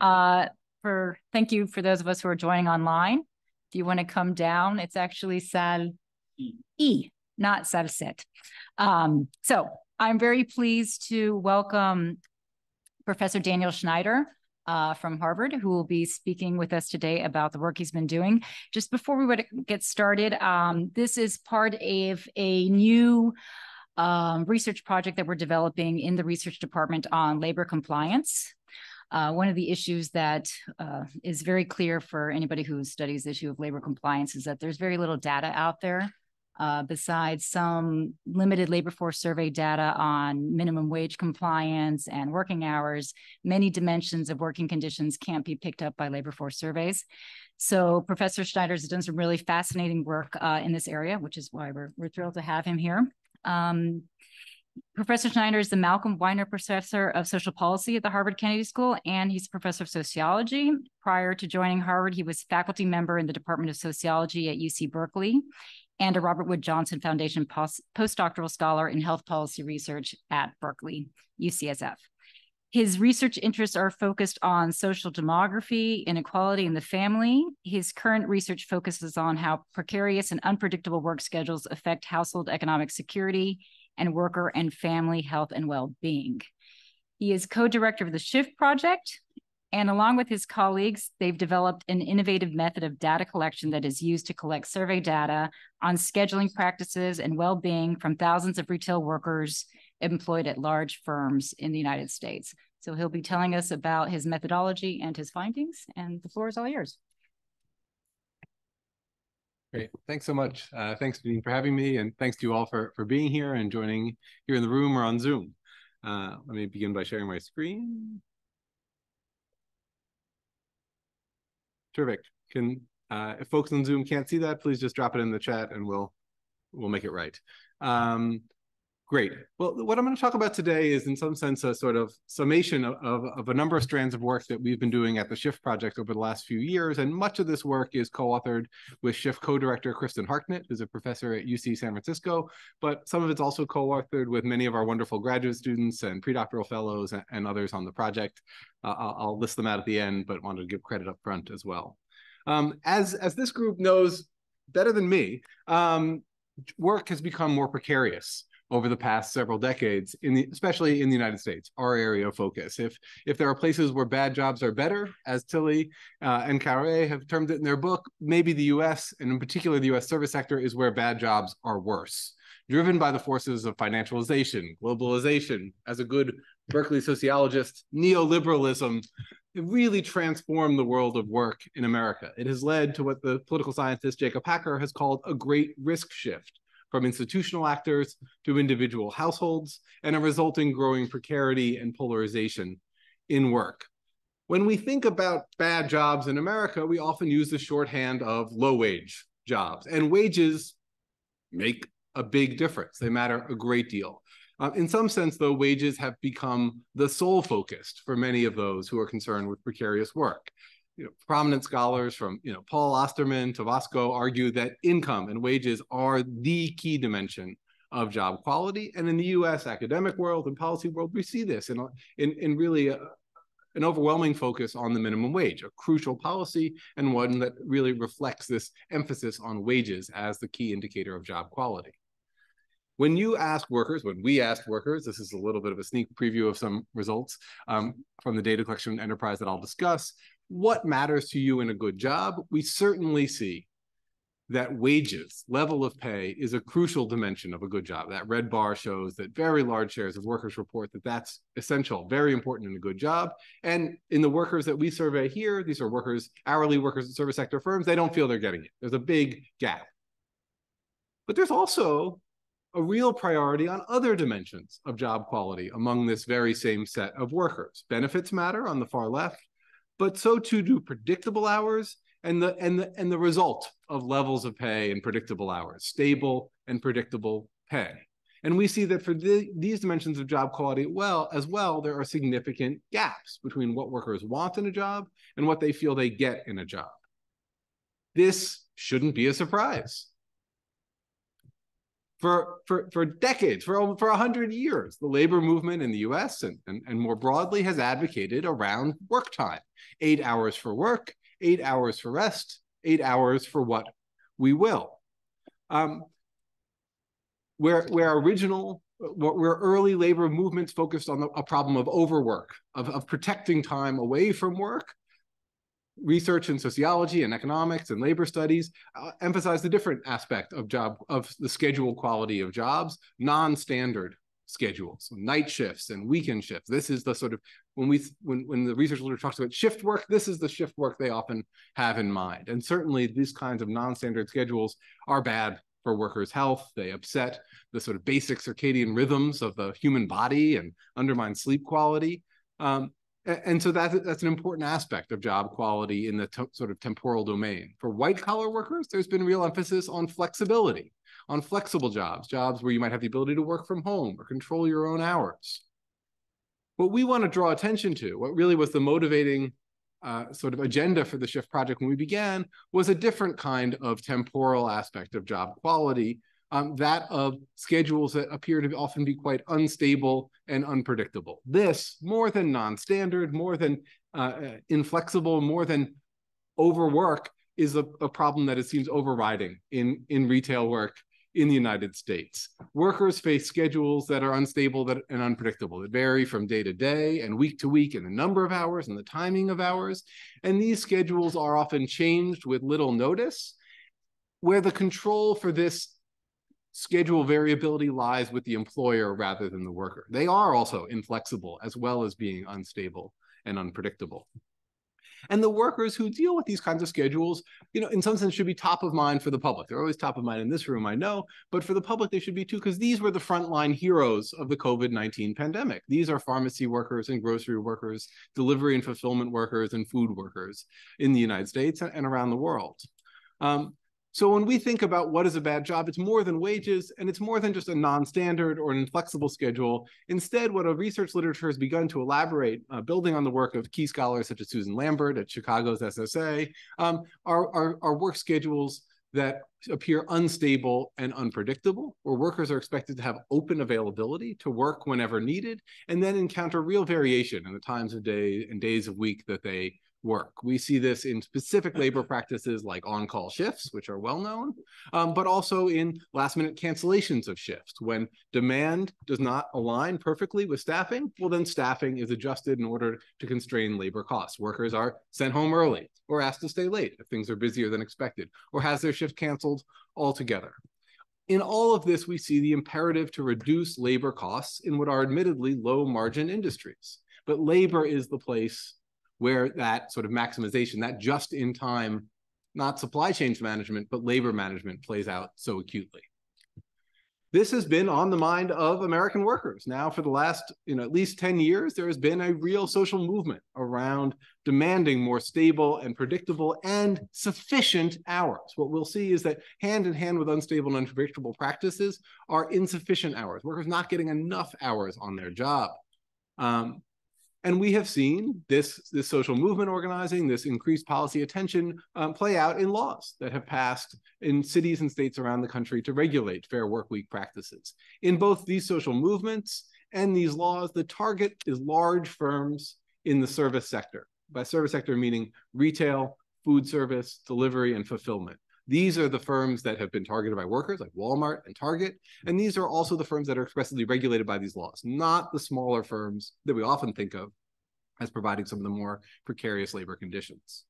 Uh, for thank you for those of us who are joining online. If you want to come down, it's actually sal e, not salset. Um, so I'm very pleased to welcome Professor Daniel Schneider uh, from Harvard, who will be speaking with us today about the work he's been doing. Just before we would get started, um, this is part of a new um, research project that we're developing in the research department on labor compliance. Uh, one of the issues that uh, is very clear for anybody who studies the issue of labor compliance is that there's very little data out there uh, besides some limited labor force survey data on minimum wage compliance and working hours, many dimensions of working conditions can't be picked up by labor force surveys. So Professor Schneider has done some really fascinating work uh, in this area, which is why we're, we're thrilled to have him here. Um, Professor Schneider is the Malcolm Wiener Professor of Social Policy at the Harvard Kennedy School, and he's a professor of sociology. Prior to joining Harvard, he was faculty member in the Department of Sociology at UC Berkeley and a Robert Wood Johnson Foundation post postdoctoral scholar in health policy research at Berkeley, UCSF. His research interests are focused on social demography, inequality in the family. His current research focuses on how precarious and unpredictable work schedules affect household economic security and worker and family health and well-being. He is co-director of the SHIFT project, and along with his colleagues, they've developed an innovative method of data collection that is used to collect survey data on scheduling practices and well-being from thousands of retail workers employed at large firms in the United States. So he'll be telling us about his methodology and his findings, and the floor is all yours. Great. Thanks so much. Uh, thanks, Dean, for having me, and thanks to you all for, for being here and joining here in the room or on Zoom. Uh, let me begin by sharing my screen. Terrific. Can uh, if folks on Zoom can't see that, please just drop it in the chat and we'll we'll make it right. Um, Great. Well, what I'm going to talk about today is in some sense a sort of summation of, of, of, a number of strands of work that we've been doing at the SHIFT project over the last few years. And much of this work is co-authored with SHIFT co-director Kristen Harknett, who's a professor at UC San Francisco, but some of it's also co-authored with many of our wonderful graduate students and pre-doctoral fellows and, and others on the project. Uh, I'll, I'll, list them out at the end, but wanted to give credit up front as well. Um, as, as this group knows better than me, um, work has become more precarious over the past several decades, in the, especially in the United States, our area of focus. If if there are places where bad jobs are better, as Tilly uh, and Carre have termed it in their book, maybe the U.S. and in particular the U.S. service sector is where bad jobs are worse, driven by the forces of financialization, globalization. As a good Berkeley sociologist, neoliberalism really transformed the world of work in America. It has led to what the political scientist Jacob Hacker has called a great risk shift from institutional actors to individual households, and a resulting growing precarity and polarization in work. When we think about bad jobs in America, we often use the shorthand of low wage jobs, and wages make a big difference. They matter a great deal. Uh, in some sense, though, wages have become the sole focus for many of those who are concerned with precarious work you know, prominent scholars from you know Paul Osterman to Vasco argue that income and wages are the key dimension of job quality. And in the U.S. academic world and policy world, we see this in in, in really a, an overwhelming focus on the minimum wage, a crucial policy and one that really reflects this emphasis on wages as the key indicator of job quality. When you ask workers, when we ask workers, this is a little bit of a sneak preview of some results um, from the data collection enterprise that I'll discuss what matters to you in a good job, we certainly see that wages, level of pay, is a crucial dimension of a good job. That red bar shows that very large shares of workers report that that's essential, very important in a good job. And in the workers that we survey here, these are workers, hourly workers in service sector firms, they don't feel they're getting it. There's a big gap. But there's also a real priority on other dimensions of job quality among this very same set of workers. Benefits matter on the far left, but so too do predictable hours and the and the and the result of levels of pay and predictable hours, stable and predictable pay. And we see that for the, these dimensions of job quality, well, as well, there are significant gaps between what workers want in a job and what they feel they get in a job. This shouldn't be a surprise. For, for, for decades, for, for 100 years, the labor movement in the US and, and, and more broadly has advocated around work time eight hours for work, eight hours for rest, eight hours for what we will. Um, where, where original, where early labor movements focused on the, a problem of overwork, of, of protecting time away from work, research in sociology and economics and labor studies uh, emphasize the different aspect of job of the schedule quality of jobs non-standard schedules night shifts and weekend shifts this is the sort of when we when when the research literature talks about shift work this is the shift work they often have in mind and certainly these kinds of non-standard schedules are bad for workers' health. They upset the sort of basic circadian rhythms of the human body and undermine sleep quality. Um, and so that's, that's an important aspect of job quality in the sort of temporal domain. For white collar workers, there's been real emphasis on flexibility, on flexible jobs, jobs where you might have the ability to work from home or control your own hours. What we want to draw attention to, what really was the motivating uh, sort of agenda for the Shift project when we began was a different kind of temporal aspect of job quality, um, that of schedules that appear to often be quite unstable and unpredictable. This, more than non-standard, more than uh, uh, inflexible, more than overwork, is a, a problem that it seems overriding in, in retail work in the United States. Workers face schedules that are unstable that, and unpredictable, that vary from day to day and week to week in the number of hours and the timing of hours. And these schedules are often changed with little notice, where the control for this schedule variability lies with the employer rather than the worker. They are also inflexible as well as being unstable and unpredictable. And the workers who deal with these kinds of schedules, you know, in some sense should be top of mind for the public. They're always top of mind in this room, I know, but for the public, they should be too, because these were the frontline heroes of the COVID-19 pandemic. These are pharmacy workers and grocery workers, delivery and fulfillment workers and food workers in the United States and around the world. Um, so when we think about what is a bad job, it's more than wages and it's more than just a non-standard or an inflexible schedule. Instead, what a research literature has begun to elaborate, uh, building on the work of key scholars such as Susan Lambert at Chicago's SSA, um, are, are, are work schedules that appear unstable and unpredictable, where workers are expected to have open availability to work whenever needed, and then encounter real variation in the times of day and days of week that they work. We see this in specific labor practices like on-call shifts, which are well known, um, but also in last-minute cancellations of shifts. When demand does not align perfectly with staffing, well, then staffing is adjusted in order to constrain labor costs. Workers are sent home early or asked to stay late if things are busier than expected, or has their shift canceled altogether. In all of this, we see the imperative to reduce labor costs in what are admittedly low margin industries. But labor is the place where that sort of maximization, that just in time, not supply chain management, but labor management plays out so acutely. This has been on the mind of American workers. Now, for the last, you know, at least 10 years, there has been a real social movement around demanding more stable and predictable and sufficient hours. What we'll see is that hand in hand with unstable and unpredictable practices are insufficient hours, workers not getting enough hours on their job. Um, and we have seen this, this social movement organizing, this increased policy attention um, play out in laws that have passed in cities and states around the country to regulate fair work week practices. In both these social movements and these laws, the target is large firms in the service sector. By service sector, meaning retail, food service, delivery, and fulfillment. These are the firms that have been targeted by workers like Walmart and Target. And these are also the firms that are expressly regulated by these laws, not the smaller firms that we often think of as providing some of the more precarious labor conditions.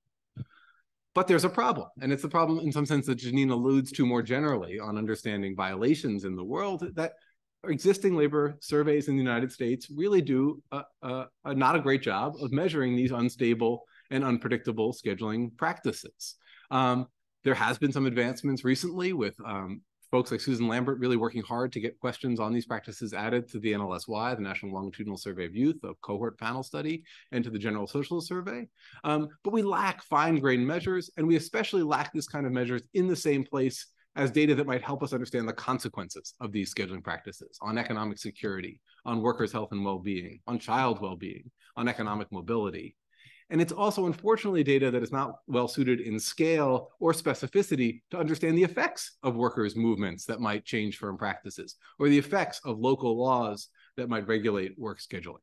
But there's a problem, and it's a problem in some sense that Janine alludes to more generally on understanding violations in the world that existing labor surveys in the United States really do a, a, a not a great job of measuring these unstable and unpredictable scheduling practices. Um, there has been some advancements recently with um, folks like Susan Lambert really working hard to get questions on these practices added to the NLSY, the National Longitudinal Survey of Youth, a cohort panel study, and to the General Social Survey. Um, but we lack fine-grained measures, and we especially lack this kind of measures in the same place as data that might help us understand the consequences of these scheduling practices on economic security, on workers' health and well-being, on child well-being, on economic mobility. And it's also, unfortunately, data that is not well suited in scale or specificity to understand the effects of workers' movements that might change firm practices or the effects of local laws that might regulate work scheduling.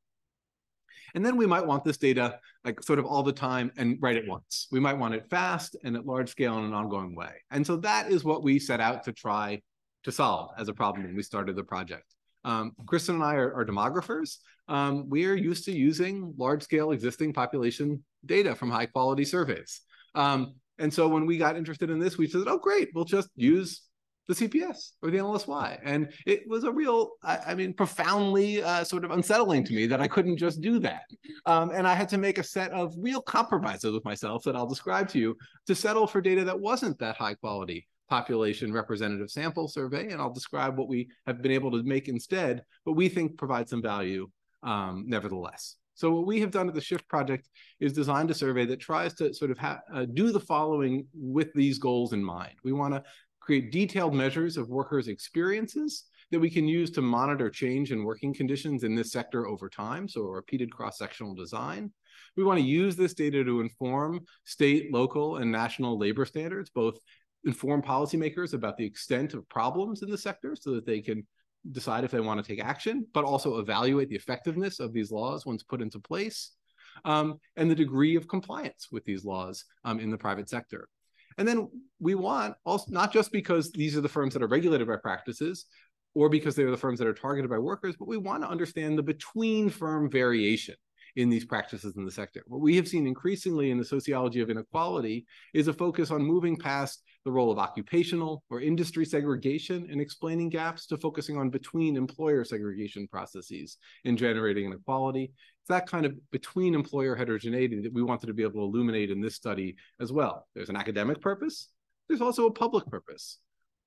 And then we might want this data like sort of all the time and right at once. We might want it fast and at large scale in an ongoing way. And so that is what we set out to try to solve as a problem when we started the project. Um, Kristen and I are, are demographers. Um, we are used to using large scale existing population data from high quality surveys. Um, and so when we got interested in this, we said, oh, great, we'll just use the CPS or the NLSY. And it was a real, I, I mean, profoundly uh, sort of unsettling to me that I couldn't just do that. Um, and I had to make a set of real compromises with myself that I'll describe to you to settle for data that wasn't that high quality population representative sample survey. And I'll describe what we have been able to make instead, but we think provides some value um, nevertheless. So what we have done at the Shift project is designed a survey that tries to sort of uh, do the following with these goals in mind. We want to create detailed measures of workers' experiences that we can use to monitor change in working conditions in this sector over time, so a repeated cross-sectional design. We want to use this data to inform state, local, and national labor standards, both inform policymakers about the extent of problems in the sector so that they can decide if they want to take action, but also evaluate the effectiveness of these laws once put into place, um, and the degree of compliance with these laws um, in the private sector. And then we want also not just because these are the firms that are regulated by practices or because they're the firms that are targeted by workers, but we want to understand the between firm variation in these practices in the sector. What we have seen increasingly in the sociology of inequality is a focus on moving past the role of occupational or industry segregation and explaining gaps to focusing on between employer segregation processes in generating inequality. It's that kind of between employer heterogeneity that we wanted to be able to illuminate in this study as well. There's an academic purpose, there's also a public purpose.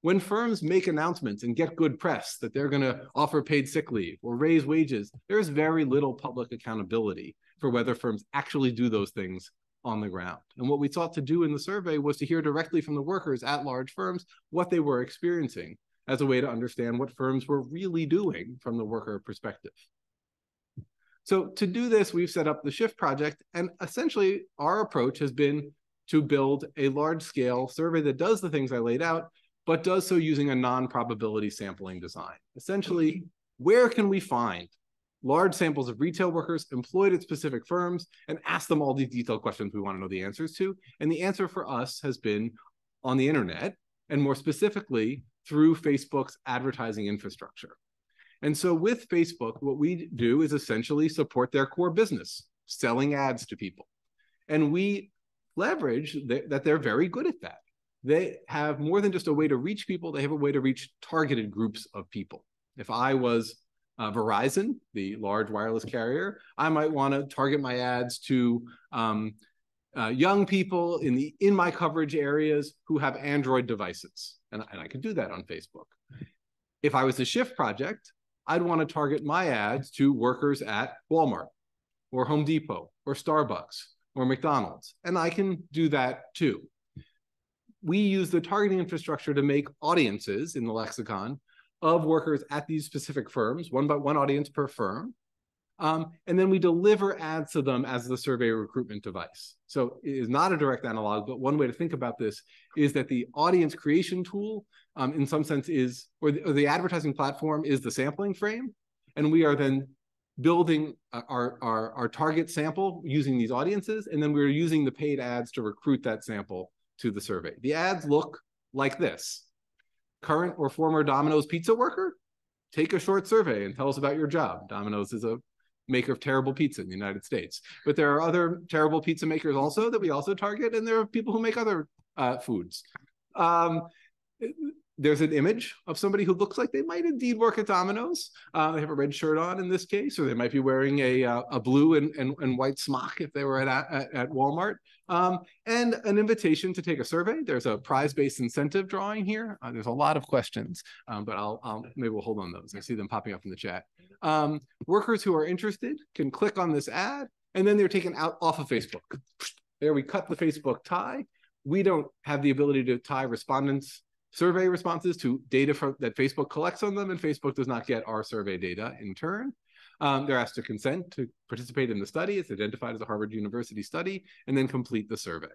When firms make announcements and get good press that they're going to offer paid sick leave or raise wages, there's very little public accountability for whether firms actually do those things on the ground. And what we sought to do in the survey was to hear directly from the workers at large firms what they were experiencing as a way to understand what firms were really doing from the worker perspective. So to do this, we've set up the Shift project, and essentially our approach has been to build a large scale survey that does the things I laid out, but does so using a non-probability sampling design. Essentially, where can we find large samples of retail workers employed at specific firms and ask them all these detailed questions we want to know the answers to? And the answer for us has been on the internet, and more specifically, through Facebook's advertising infrastructure. And so with Facebook, what we do is essentially support their core business, selling ads to people. And we leverage th that they're very good at that they have more than just a way to reach people, they have a way to reach targeted groups of people. If I was uh, Verizon, the large wireless carrier, I might want to target my ads to um, uh, young people in the in my coverage areas who have Android devices, and, and I could do that on Facebook. If I was the Shift project, I'd want to target my ads to workers at Walmart or Home Depot or Starbucks or McDonald's, and I can do that too we use the targeting infrastructure to make audiences in the lexicon of workers at these specific firms, one by one audience per firm. Um, and then we deliver ads to them as the survey recruitment device. So it is not a direct analog, but one way to think about this is that the audience creation tool, um, in some sense, is, or the, or the, advertising platform is the sampling frame. And we are then building our, our, our target sample using these audiences. And then we're using the paid ads to recruit that sample to the survey. The ads look like this. Current or former Domino's pizza worker? Take a short survey and tell us about your job. Domino's is a maker of terrible pizza in the United States. But there are other terrible pizza makers also that we also target, and there are people who make other uh, foods. Um, there's an image of somebody who looks like they might indeed work at Domino's. Uh, they have a red shirt on in this case, or they might be wearing a, uh, a blue and, and, and, white smock if they were at, at, at Walmart. Um, and an invitation to take a survey. There's a prize-based incentive drawing here. Uh, there's a lot of questions, um, but I'll, I'll, maybe we'll hold on those. I see them popping up in the chat. Um, workers who are interested can click on this ad, and then they're taken out off of Facebook. There we cut the Facebook tie. We don't have the ability to tie respondents survey responses to data that Facebook collects on them, and Facebook does not get our survey data in turn. Um, they're asked to consent to participate in the study. It's identified as a Harvard University study, and then complete the survey.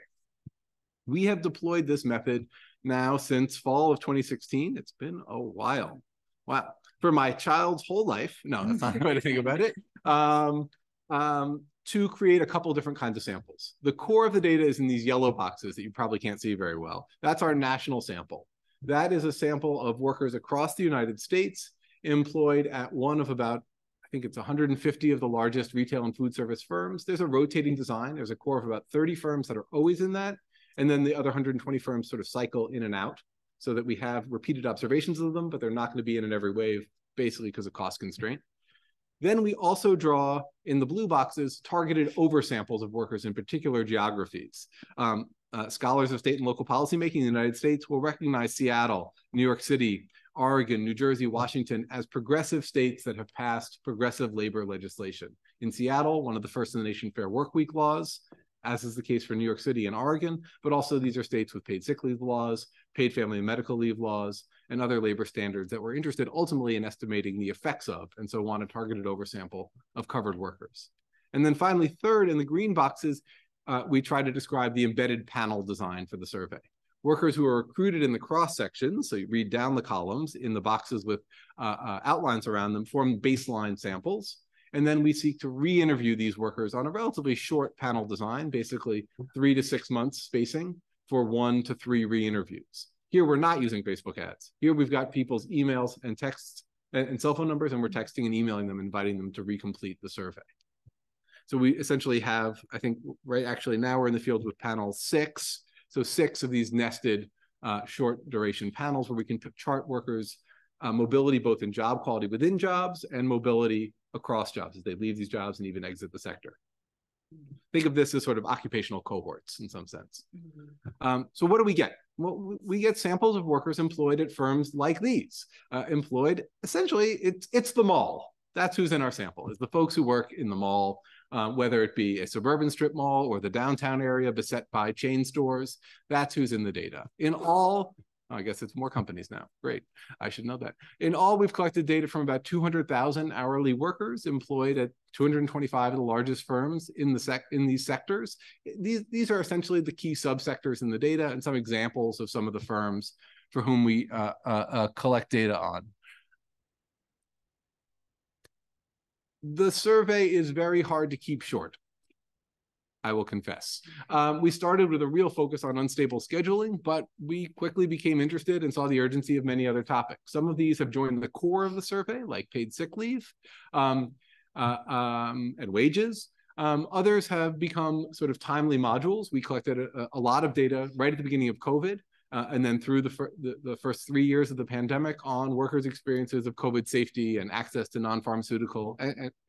We have deployed this method now since fall of 2016. It's been a while. Wow. For my child's whole life. No, that's not the way to think about it. Um, um, to create a couple different kinds of samples. The core of the data is in these yellow boxes that you probably can't see very well. That's our national sample. That is a sample of workers across the United States employed at one of about, I think it's 150 of the largest retail and food service firms. There's a rotating design. There's a core of about 30 firms that are always in that. And then the other 120 firms sort of cycle in and out so that we have repeated observations of them, but they're not going to be in in every wave, basically because of cost constraint. Then we also draw in the blue boxes targeted oversamples of workers in particular geographies. Um, uh, scholars of state and local policymaking in the United States will recognize Seattle, New York City, Oregon, New Jersey, Washington as progressive states that have passed progressive labor legislation. In Seattle, one of the first in the nation Fair Work Week laws, as is the case for New York City and Oregon, but also these are states with paid sick leave laws, paid family and medical leave laws, and other labor standards that we're interested ultimately in estimating the effects of, and so want a targeted oversample of covered workers. And then finally, third, in the green boxes, uh, we try to describe the embedded panel design for the survey. Workers who are recruited in the cross sections, so you read down the columns in the boxes with uh, uh, outlines around them, form baseline samples. And then we seek to re-interview these workers on a relatively short panel design, basically three to six months spacing for one to three re-interviews. Here, we're not using Facebook ads. Here, we've got people's emails and texts and, and cell phone numbers, and we're texting and emailing them, inviting them to recomplete the survey. So we essentially have, I think, right actually now we're in the field with panel six. So six of these nested uh, short duration panels where we can chart workers' uh, mobility both in job quality within jobs and mobility across jobs as they leave these jobs and even exit the sector. Think of this as sort of occupational cohorts in some sense. Mm-hmm. Um, so what do we get? Well, we get samples of workers employed at firms like these. Uh, employed, essentially, it's it's the mall. That's who's in our sample, is the folks who work in the mall, uh, whether it be a suburban strip mall or the downtown area beset by chain stores. That's who's in the data. In all, I guess it's more companies now. Great. I should know that. In all, we've collected data from about 200,000 hourly workers employed at 225 of the largest firms in the sec in these sectors. These these are essentially the key subsectors in the data and some examples of some of the firms for whom we uh, uh, uh, collect data on. The survey is very hard to keep short. I will confess. Um, we started with a real focus on unstable scheduling, but we quickly became interested and saw the urgency of many other topics. Some of these have joined the core of the survey, like paid sick leave um, uh, um, and wages. Um, others have become sort of timely modules. We collected a, a lot of data right at the beginning of COVID uh, and then through the, fir the, the, first three years of the pandemic on workers' experiences of COVID safety and access to non-pharmaceutical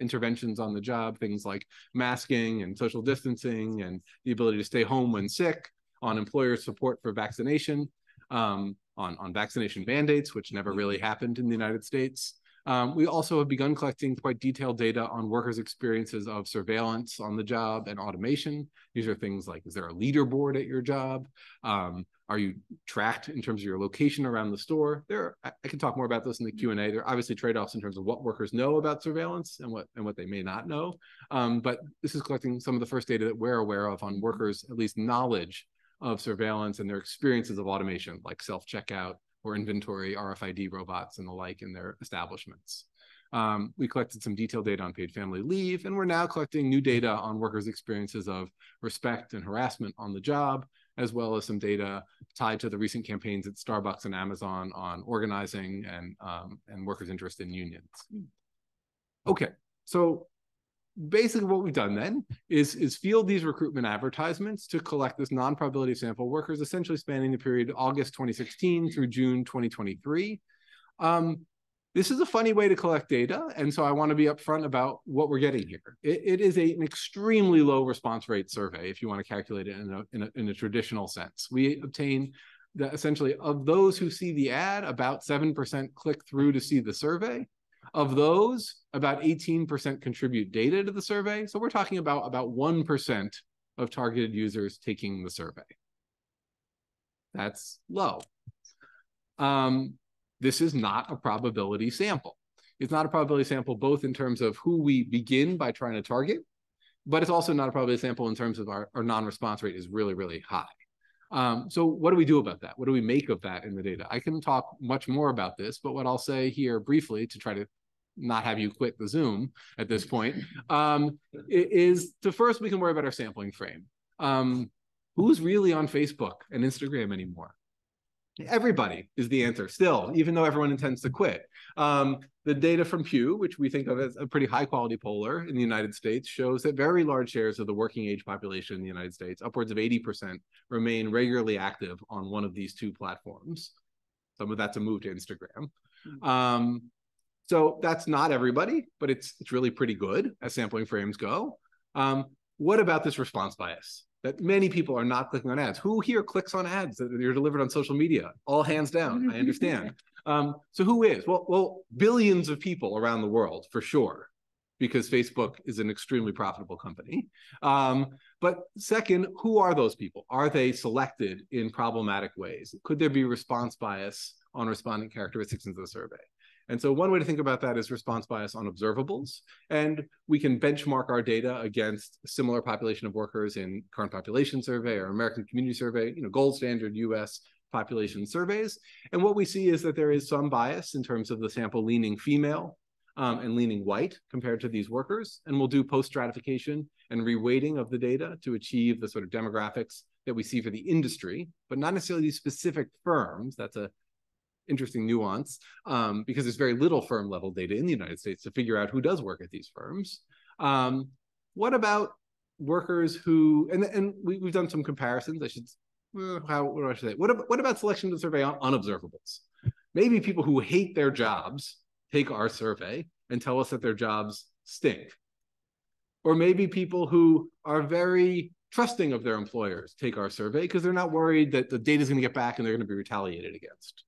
interventions on the job, things like masking and social distancing and the ability to stay home when sick, on employer support for vaccination, um, on, on vaccination mandates, which never really happened in the United States, um, we also have begun collecting quite detailed data on workers' experiences of surveillance on the job and automation. These are things like, is there a leaderboard at your job? Um, are you tracked in terms of your location around the store? There, I, I can talk more about this in the Q and A. There are obviously trade-offs in terms of what workers know about surveillance and what and what they may not know. Um, but this is collecting some of the first data that we're aware of on workers, at least knowledge of surveillance and their experiences of automation, like self-checkout, or inventory RFID robots and the like in their establishments. Um, we collected some detailed data on paid family leave, and we're now collecting new data on workers' experiences of respect and harassment on the job, as well as some data tied to the recent campaigns at Starbucks and Amazon on organizing and, um, and workers' interest in unions. Okay, so basically what we've done then is is field these recruitment advertisements to collect this non-probability sample workers essentially spanning the period August 2016 through June 2023. Um, this is a funny way to collect data, and so I want to be upfront about what we're getting here. It, it is a, an extremely low response rate survey if you want to calculate it in a, in a, in a traditional sense. We obtain the, essentially of those who see the ad, about 7% click through to see the survey. Of those, about 18% contribute data to the survey. So we're talking about about 1% of targeted users taking the survey. That's low. Um, this is not a probability sample. It's not a probability sample, both in terms of who we begin by trying to target, but it's also not a probability sample in terms of our, our non-response rate is really, really high. Um, so what do we do about that? What do we make of that in the data? I can talk much more about this, but what I'll say here briefly to try to not have you quit the Zoom at this point um, is to first we can worry about our sampling frame. Um, who's really on Facebook and Instagram anymore? Everybody is the answer still, even though everyone intends to quit. Um, the data from Pew, which we think of as a pretty high quality poller in the United States, shows that very large shares of the working age population in the United States, upwards of 80%, remain regularly active on one of these two platforms. Some of that's a move to Instagram. Hmm. Um, so that's not everybody, but it's it's really pretty good as sampling frames go. Um, what about this response bias? That many people are not clicking on ads. Who here clicks on ads that are delivered on social media? All hands down. I understand. Um, so who is? Well, well, billions of people around the world for sure, because Facebook is an extremely profitable company. Um, but second, who are those people? Are they selected in problematic ways? Could there be response bias on respondent characteristics into the survey? And so one way to think about that is response bias on observables. And we can benchmark our data against similar population of workers in current population survey or American community survey, you know, gold standard US population surveys. And what we see is that there is some bias in terms of the sample leaning female um, and leaning white compared to these workers. And we'll do post stratification and reweighting of the data to achieve the sort of demographics that we see for the industry, but not necessarily these specific firms. That's a interesting nuance um, because there's very little firm level data in the United States to figure out who does work at these firms. Um, what about workers who, and, and we, have done some comparisons, I should, how, what do I say? What about, what about selection to survey on unobservables? Maybe people who hate their jobs take our survey and tell us that their jobs stink. Or maybe people who are very trusting of their employers take our survey because they're not worried that the data is going to get back and they're going to be retaliated against.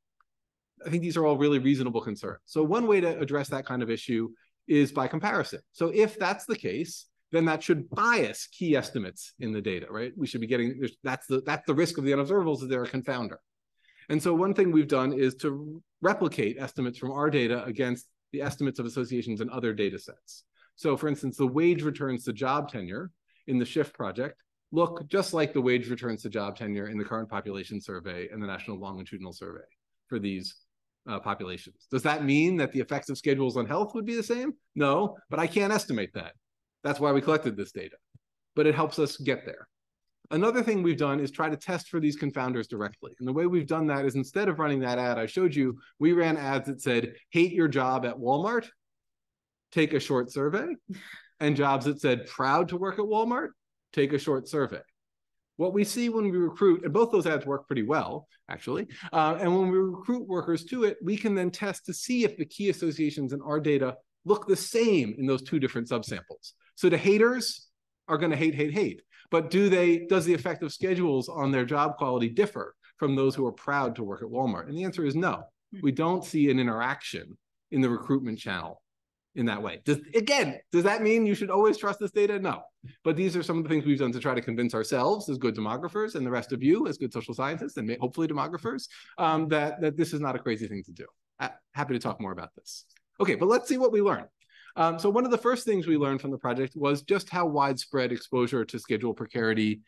I think these are all really reasonable concerns. So one way to address that kind of issue is by comparison. So if that's the case, then that should bias key estimates in the data, right? We should be getting that's the that's the risk of the unobservables is they're a confounder. And so one thing we've done is to replicate estimates from our data against the estimates of associations in other data sets. So for instance, the wage returns to job tenure in the SHIFT project look just like the wage returns to job tenure in the current population survey and the national longitudinal survey for these uh, populations. Does that mean that the effects of schedules on health would be the same? No, but I can't estimate that. That's why we collected this data, but it helps us get there. Another thing we've done is try to test for these confounders directly. And the way we've done that is instead of running that ad I showed you, we ran ads that said, hate your job at Walmart, take a short survey, and jobs that said, proud to work at Walmart, take a short survey. What we see when we recruit, and both those ads work pretty well, actually, uh, and when we recruit workers to it, we can then test to see if the key associations in our data look the same in those two different subsamples. So the haters are going to hate, hate, hate. But do they, does the effect of schedules on their job quality differ from those who are proud to work at Walmart? And the answer is no. We don't see an interaction in the recruitment channel in that way. Does, again, does that mean you should always trust this data? No. But these are some of the things we've done to try to convince ourselves as good demographers and the rest of you as good social scientists and hopefully demographers um, that, that this is not a crazy thing to do. Happy to talk more about this. Okay, but let's see what we learned. Um, so one of the first things we learned from the project was just how widespread exposure to schedule precarity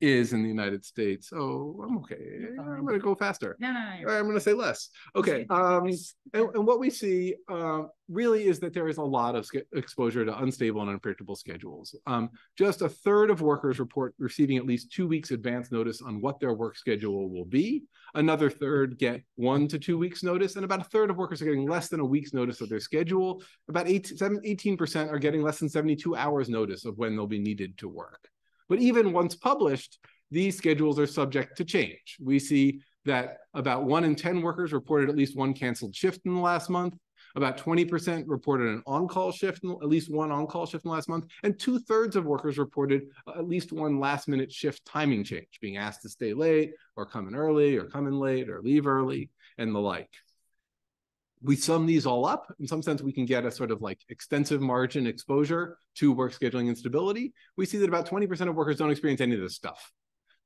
is in the United States. Oh, I'm okay. I'm going to go faster. No, no, no. I'm going to say less. Okay. Um, and, and what we see uh, really is that there is a lot of exposure to unstable and unpredictable schedules. Um, just a third of workers report receiving at least two weeks advance notice on what their work schedule will be. Another third get one to two weeks notice, and about a third of workers are getting less than a week's notice of their schedule. About 18% are getting less than 72 hours notice of when they'll be needed to work. But even once published, these schedules are subject to change. We see that about one in 10 workers reported at least one canceled shift in the last month. About 20% reported an on-call shift, at least one on-call shift in the last month, and two thirds of workers reported at least one last-minute shift timing change, being asked to stay late or come in early or come in late or leave early and the like we sum these all up. In some sense, we can get a sort of like extensive margin exposure to work scheduling instability. We see that about 20% of workers don't experience any of this stuff.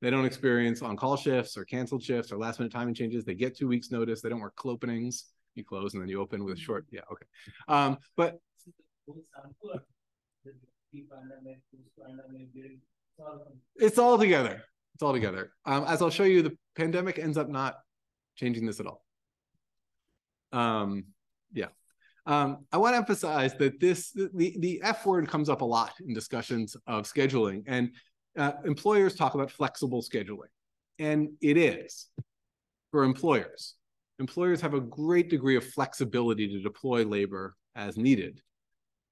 They don't experience on-call shifts or canceled shifts or last minute timing changes. They get two weeks notice. They don't work clopenings. You close and then you open with short. Yeah, okay. Um, but it's all together. It's all together. Um, as I'll show you, the pandemic ends up not changing this at all. Um, yeah. Um, I want to emphasize that this the, the F word comes up a lot in discussions of scheduling, and uh, employers talk about flexible scheduling, and it is for employers. Employers have a great degree of flexibility to deploy labor as needed.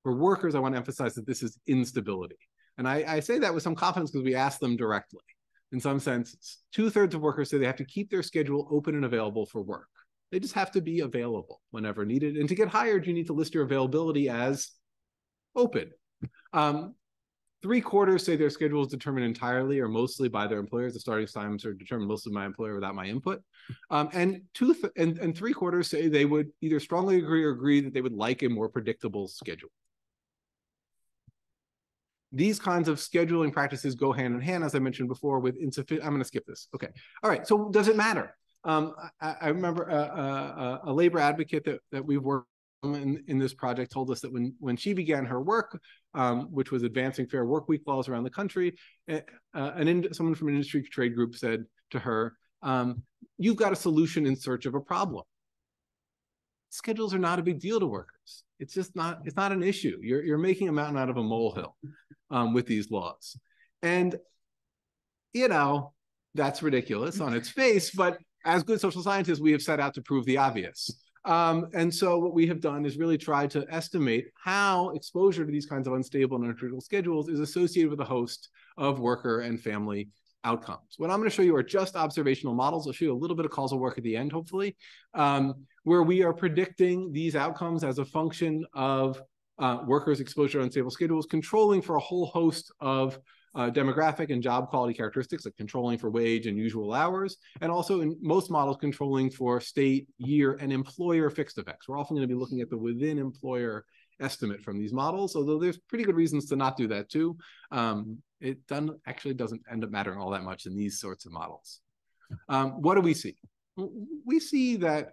For workers, I want to emphasize that this is instability. And I, I say that with some confidence because we ask them directly. In some sense, two thirds of workers say they have to keep their schedule open and available for work. They just have to be available whenever needed. And to get hired, you need to list your availability as open. Um, three quarters say their schedule is determined entirely or mostly by their employers. The starting times are determined mostly by my employer without my input. Um, and two th- and, and three quarters say they would either strongly agree or agree that they would like a more predictable schedule. These kinds of scheduling practices go hand in hand, as I mentioned before, with insufficient. I'm going to skip this. Okay. All right. So does it matter? Um, I, I, remember a, a, a, labor advocate that, that we've worked in, in this project told us that when, when she began her work, um, which was advancing fair work week laws around the country, uh, an someone from an industry trade group said to her, um, you've got a solution in search of a problem. Schedules are not a big deal to workers. It's just not, it's not an issue. You're, you're making a mountain out of a molehill um, with these laws. And, you know, that's ridiculous on its face, but as good social scientists, we have set out to prove the obvious. Um, and so what we have done is really try to estimate how exposure to these kinds of unstable and unpredictable schedules is associated with a host of worker and family outcomes. What I'm going to show you are just observational models. I'll show you a little bit of causal work at the end, hopefully, um, where we are predicting these outcomes as a function of uh, workers' exposure to unstable schedules, controlling for a whole host of uh, demographic and job quality characteristics like controlling for wage and usual hours, and also in most models controlling for state, year, and employer fixed effects. We're often going to be looking at the within employer estimate from these models, although there's pretty good reasons to not do that too. Um, it done, actually doesn't end up mattering all that much in these sorts of models. Um, what do we see? We see that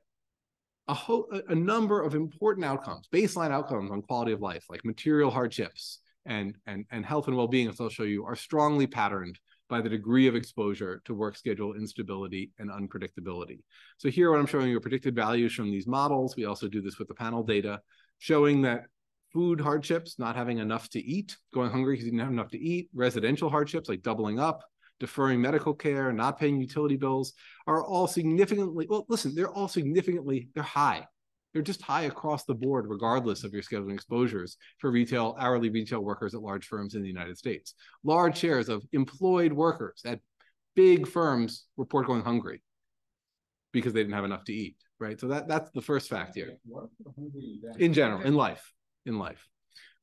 a, whole, a number of important outcomes, baseline outcomes on quality of life, like material hardships, and, and, and health and well-being, as I'll show you, are strongly patterned by the degree of exposure to work schedule instability and unpredictability. So here what I'm showing you are predicted values from these models. We also do this with the panel data, showing that food hardships, not having enough to eat, going hungry because you didn't have enough to eat, residential hardships like doubling up, deferring medical care, not paying utility bills, are all significantly, well, listen, they're all significantly, they're high they're just high across the board, regardless of your scheduling exposures for retail, hourly retail workers at large firms in the United States. Large shares of employed workers at big firms report going hungry because they didn't have enough to eat, right? So that, that's the first fact here. In general, in life, in life.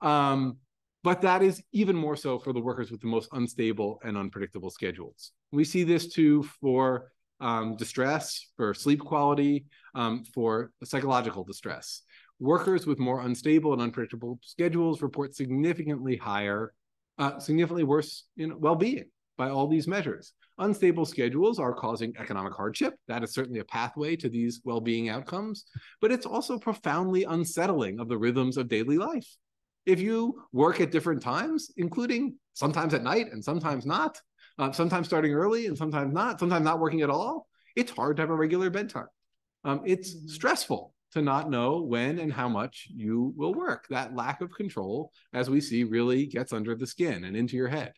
Um, but that is even more so for the workers with the most unstable and unpredictable schedules. We see this too for um, distress, for sleep quality, um, for psychological distress. Workers with more unstable and unpredictable schedules report significantly higher, uh, significantly worse in well-being by all these measures. Unstable schedules are causing economic hardship. That is certainly a pathway to these well-being outcomes, but it's also profoundly unsettling of the rhythms of daily life. If you work at different times, including sometimes at night and sometimes not, uh, sometimes starting early and sometimes not, sometimes not working at all. It's hard to have a regular bedtime. Um, it's stressful to not know when and how much you will work. That lack of control, as we see, really gets under the skin and into your head.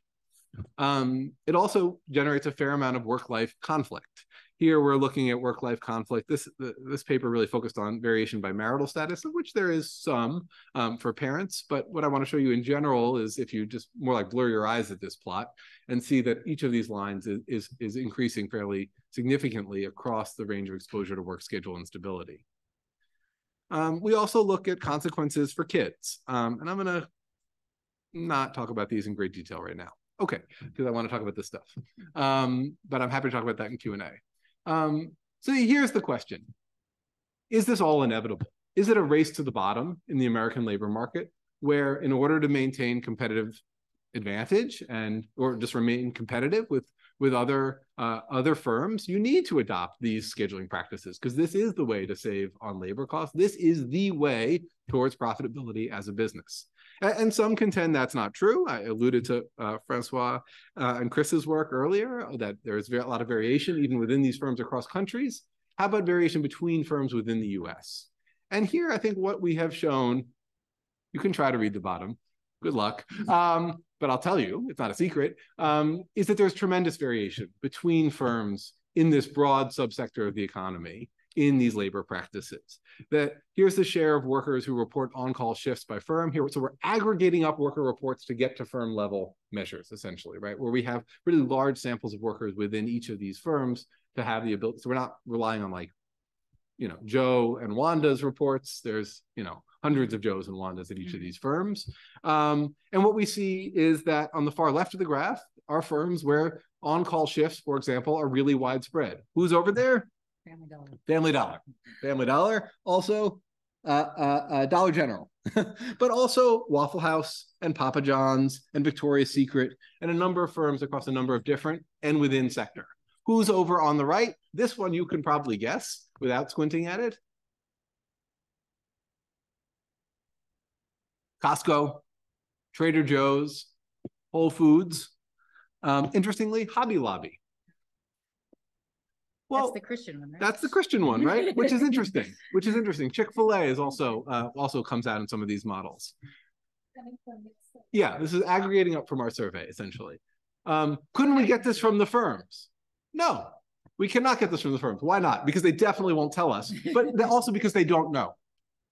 Um, it also generates a fair amount of work-life conflict. Here we're looking at work-life conflict. This this paper really focused on variation by marital status, of which there is some um, for parents. But what I want to show you in general is if you just more like blur your eyes at this plot and see that each of these lines is is, is increasing fairly significantly across the range of exposure to work schedule instability. Um, we also look at consequences for kids, um, and I'm going to not talk about these in great detail right now. Okay, because I want to talk about this stuff. Um, but I'm happy to talk about that in Q&A. Um, so here's the question. Is this all inevitable? Is it a race to the bottom in the American labor market where in order to maintain competitive advantage and or just remain competitive with with other uh, other firms, you need to adopt these scheduling practices because this is the way to save on labor costs. This is the way towards profitability as a business. And, some contend that's not true. I alluded to uh, Francois uh, and Chris's work earlier that there's a lot of variation even within these firms across countries. How about variation between firms within the US? And here, I think what we have shown, you can try to read the bottom. Good luck. Um, but I'll tell you, it's not a secret, um, is that there's tremendous variation between firms in this broad subsector of the economy in these labor practices. That here's the share of workers who report on-call shifts by firm here. So we're aggregating up worker reports to get to firm level measures, essentially, right? Where we have really large samples of workers within each of these firms to have the ability. So we're not relying on like, you know, Joe and Wanda's reports. There's, you know, hundreds of Joes and Wandas at each of mm-hmm. these firms. Um, and what we see is that on the far left of the graph are firms where on-call shifts, for example, are really widespread. Who's over there? Family Dollar. Family Dollar. Family Dollar. Also, uh, uh, uh, Dollar General, but also Waffle House and Papa John's and Victoria's Secret and a number of firms across a number of different and within sector. Who's over on the right? This one you can probably guess without squinting at it. Costco, Trader Joe's, Whole Foods. Um, interestingly, Hobby Lobby. Well, that's the Christian one, right? That's the Christian one, right? which is interesting. Which is interesting. Chick Fil A is also uh, also comes out in some of these models. Yeah, this is aggregating up from our survey essentially. Um, couldn't we get this from the firms? No, we cannot get this from the firms. Why not? Because they definitely won't tell us, but also because they don't know,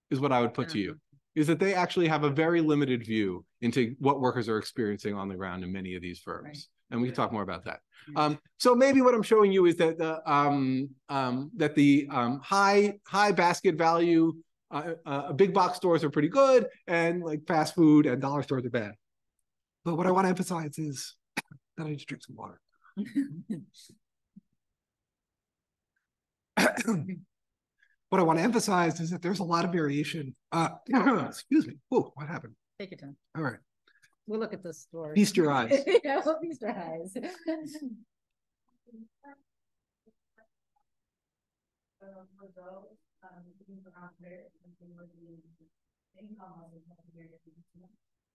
is what I would put to you is that they actually have a very limited view into what workers are experiencing on the ground in many of these firms. Right. And we can talk more about that. Um, so maybe what I'm showing you is that the um, um, that the um, high high basket value uh, uh, big box stores are pretty good, and like fast food and dollar stores are bad. But what I want to emphasize is that I need to drink some water. what I want to emphasize is that there's a lot of variation. Uh, excuse me. Oh, what happened? Take your time. All right. We'll look at the story. Feast your eyes. yeah, we'll feast our eyes.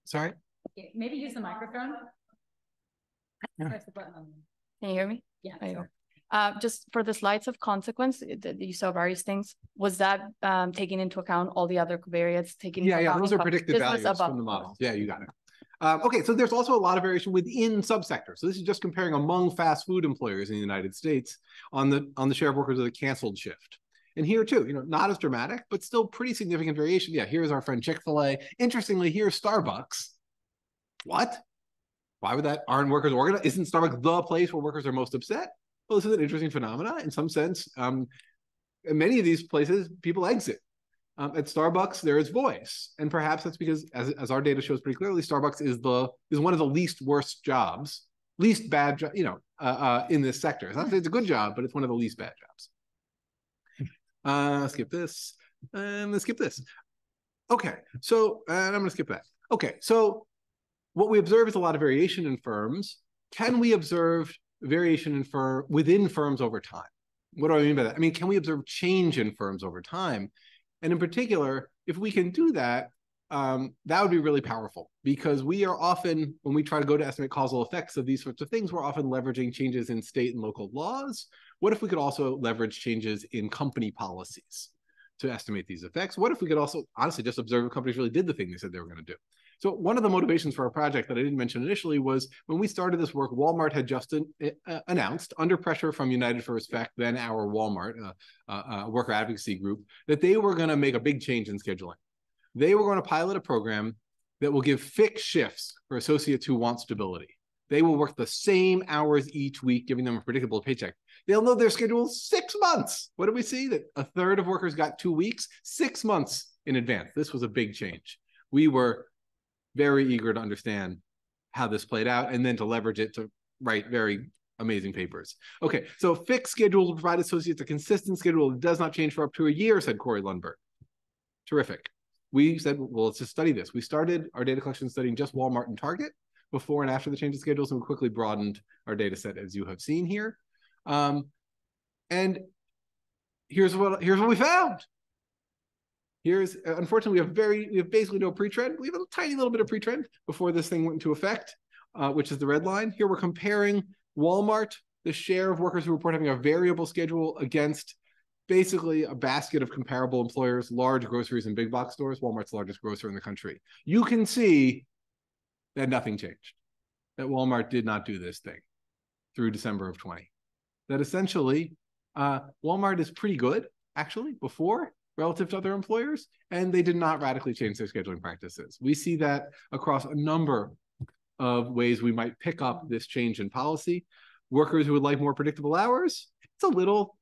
Sorry? maybe use the microphone. Press the button. Can you hear me? Yeah. Uh, just for the slides of consequence, you saw various things. Was that um, taking into account all the other covariates? Taking yeah, yeah, those are predicted values from the model. Yeah, you got it. Um, okay, so there's also a lot of variation within subsectors. So this is just comparing among fast food employers in the United States on the on the share of workers with a canceled shift. And here too, you know, not as dramatic, but still pretty significant variation. Yeah, here's our friend Chick-fil-A. Interestingly, here's Starbucks. What? Why would that? Aren't workers organized? Isn't Starbucks the place where workers are most upset? well, this is an interesting phenomena in some sense. Um, in many of these places, people exit. Um, at Starbucks, there is voice, and perhaps that's because, as, as our data shows pretty clearly, Starbucks is the is one of the least worst jobs, least bad, you know, uh, uh, in this sector. It's not it's a good job, but it's one of the least bad jobs. Uh, skip this, and let's skip this. Okay, so and I'm going to skip that. Okay, so what we observe is a lot of variation in firms. Can we observe variation in firm within firms over time. What do I mean by that? I mean, can we observe change in firms over time? And in particular, if we can do that, um, that would be really powerful because we are often, when we try to go to estimate causal effects of these sorts of things, we're often leveraging changes in state and local laws. What if we could also leverage changes in company policies to estimate these effects? What if we could also honestly just observe if companies really did the thing they said they were going to do? So one of the motivations for our project that I didn't mention initially was when we started this work, Walmart had just an, uh, announced, under pressure from United for Respect, then our Walmart uh, uh, uh worker advocacy group, that they were going to make a big change in scheduling. They were going to pilot a program that will give fixed shifts for associates who want stability. They will work the same hours each week, giving them a predictable paycheck. They'll know their schedule six months. What did we see? That a third of workers got two weeks, six months in advance. This was a big change. We were very eager to understand how this played out and then to leverage it to write very amazing papers. Okay, so fixed schedules will provide associates a consistent schedule that does not change for up to a year, said Kory Lundberg. Terrific. We said, well, let's just study this. We started our data collection studying just Walmart and Target. before and after the change of schedules, and we quickly broadened our data set as you have seen here. Um, and here's what here's what we found. Here's unfortunately we have very we have basically no pre-trend. We have a tiny little bit of pre-trend before this thing went into effect, uh, which is the red line. Here we're comparing Walmart, the share of workers who report having a variable schedule against basically a basket of comparable employers, large groceries and big box stores, Walmart's largest grocer in the country. You can see that nothing changed, that Walmart did not do this thing through December of 20. That essentially, uh, Walmart is pretty good, actually, before relative to other employers, and they did not radically change their scheduling practices. We see that across a number of ways we might pick up this change in policy. Workers who would like more predictable hours, it's a little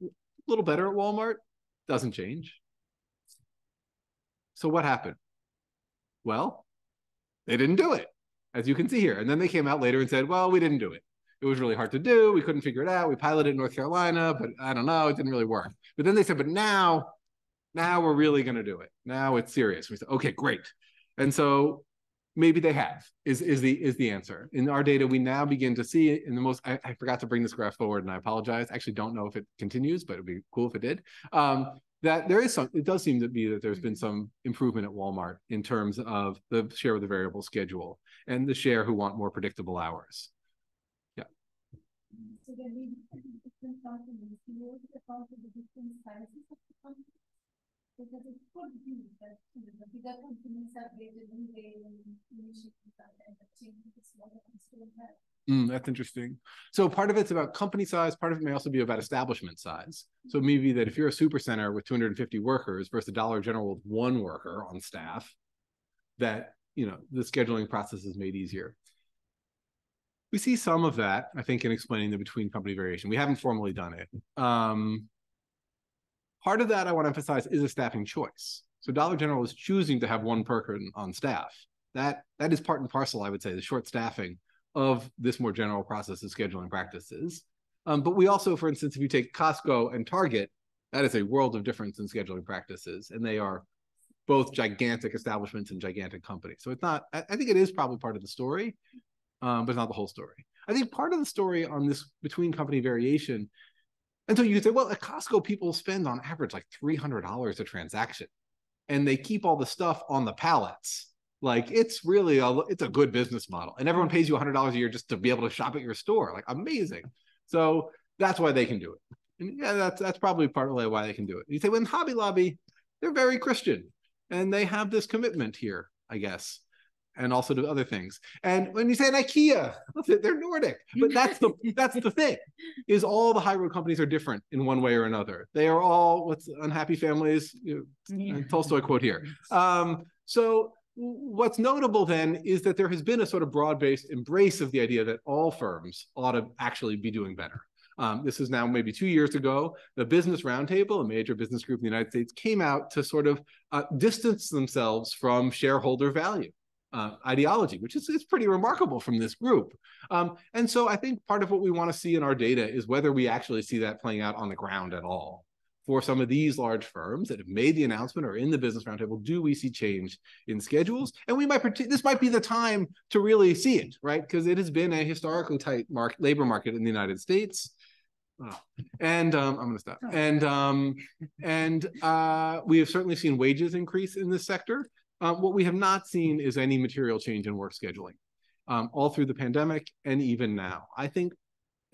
little better at Walmart. Doesn't change. So what happened? Well, they didn't do it, as you can see here. And then they came out later and said, well, we didn't do it. It was really hard to do. We couldn't figure it out. We piloted in North Carolina, but I don't know, it didn't really work. But then they said, but now, now we're really going to do it. Now it's serious. We said, okay, great. And so maybe they have is is the is the answer in our data we now begin to see in the most I, I, forgot to bring this graph forward and i apologize actually don't know if it continues but it'd be cool if it did um, that there is some it does seem to be that there's been some improvement at walmart in terms of the share of the variable schedule and the share who want more predictable hours yeah so because it could be that the bigger companies have rated in initiatives that end up changing the smaller ones have. Mm, that's interesting. So part of it's about company size. Part of it may also be about establishment size. So maybe that if you're a super center with 250 workers versus a Dollar General with one worker on staff, that you know the scheduling process is made easier. We see some of that, I think, in explaining the between company variation. We haven't formally done it. Um, Part of that I want to emphasize is a staffing choice. So Dollar General is choosing to have one person on staff. That that is part and parcel, I would say, the short staffing of this more general process of scheduling practices. Um, but we also, for instance, if you take Costco and Target, that is a world of difference in scheduling practices, and they are both gigantic establishments and gigantic companies. So it's not. I, think it is probably part of the story, um, but it's not the whole story. I think part of the story on this between company variation and so you say, well, at Costco, people spend on average like $300 a transaction and they keep all the stuff on the pallets. Like it's really a, it's a good business model and everyone pays you $100 a year just to be able to shop at your store. Like amazing. So that's why they can do it. And yeah, that's, that's probably partly why they can do it. You say, when Hobby Lobby, they're very Christian and they have this commitment here, I guess and also to other things. And when you say an IKEA, they're Nordic, but that's the that's the thing is all the high road companies are different in one way or another. They are all what's unhappy families. You know, Tolstoy quote here. Um, so what's notable then is that there has been a sort of broad-based embrace of the idea that all firms ought to actually be doing better. Um, this is now maybe two years ago. The Business Roundtable, a major business group in the United States, came out to sort of uh, distance themselves from shareholder value uh, ideology, which is, is pretty remarkable from this group. Um, and so I think part of what we want to see in our data is whether we actually see that playing out on the ground at all. For some of these large firms that have made the announcement or in the business roundtable, do we see change in schedules? And we might this might be the time to really see it, right? Because it has been a historically tight market, labor market in the United States. Oh. And um, I'm going to stop. Oh. And um, and uh, we have certainly seen wages increase in this sector. Uh, what we have not seen is any material change in work scheduling, um, all through the pandemic and even now. I think,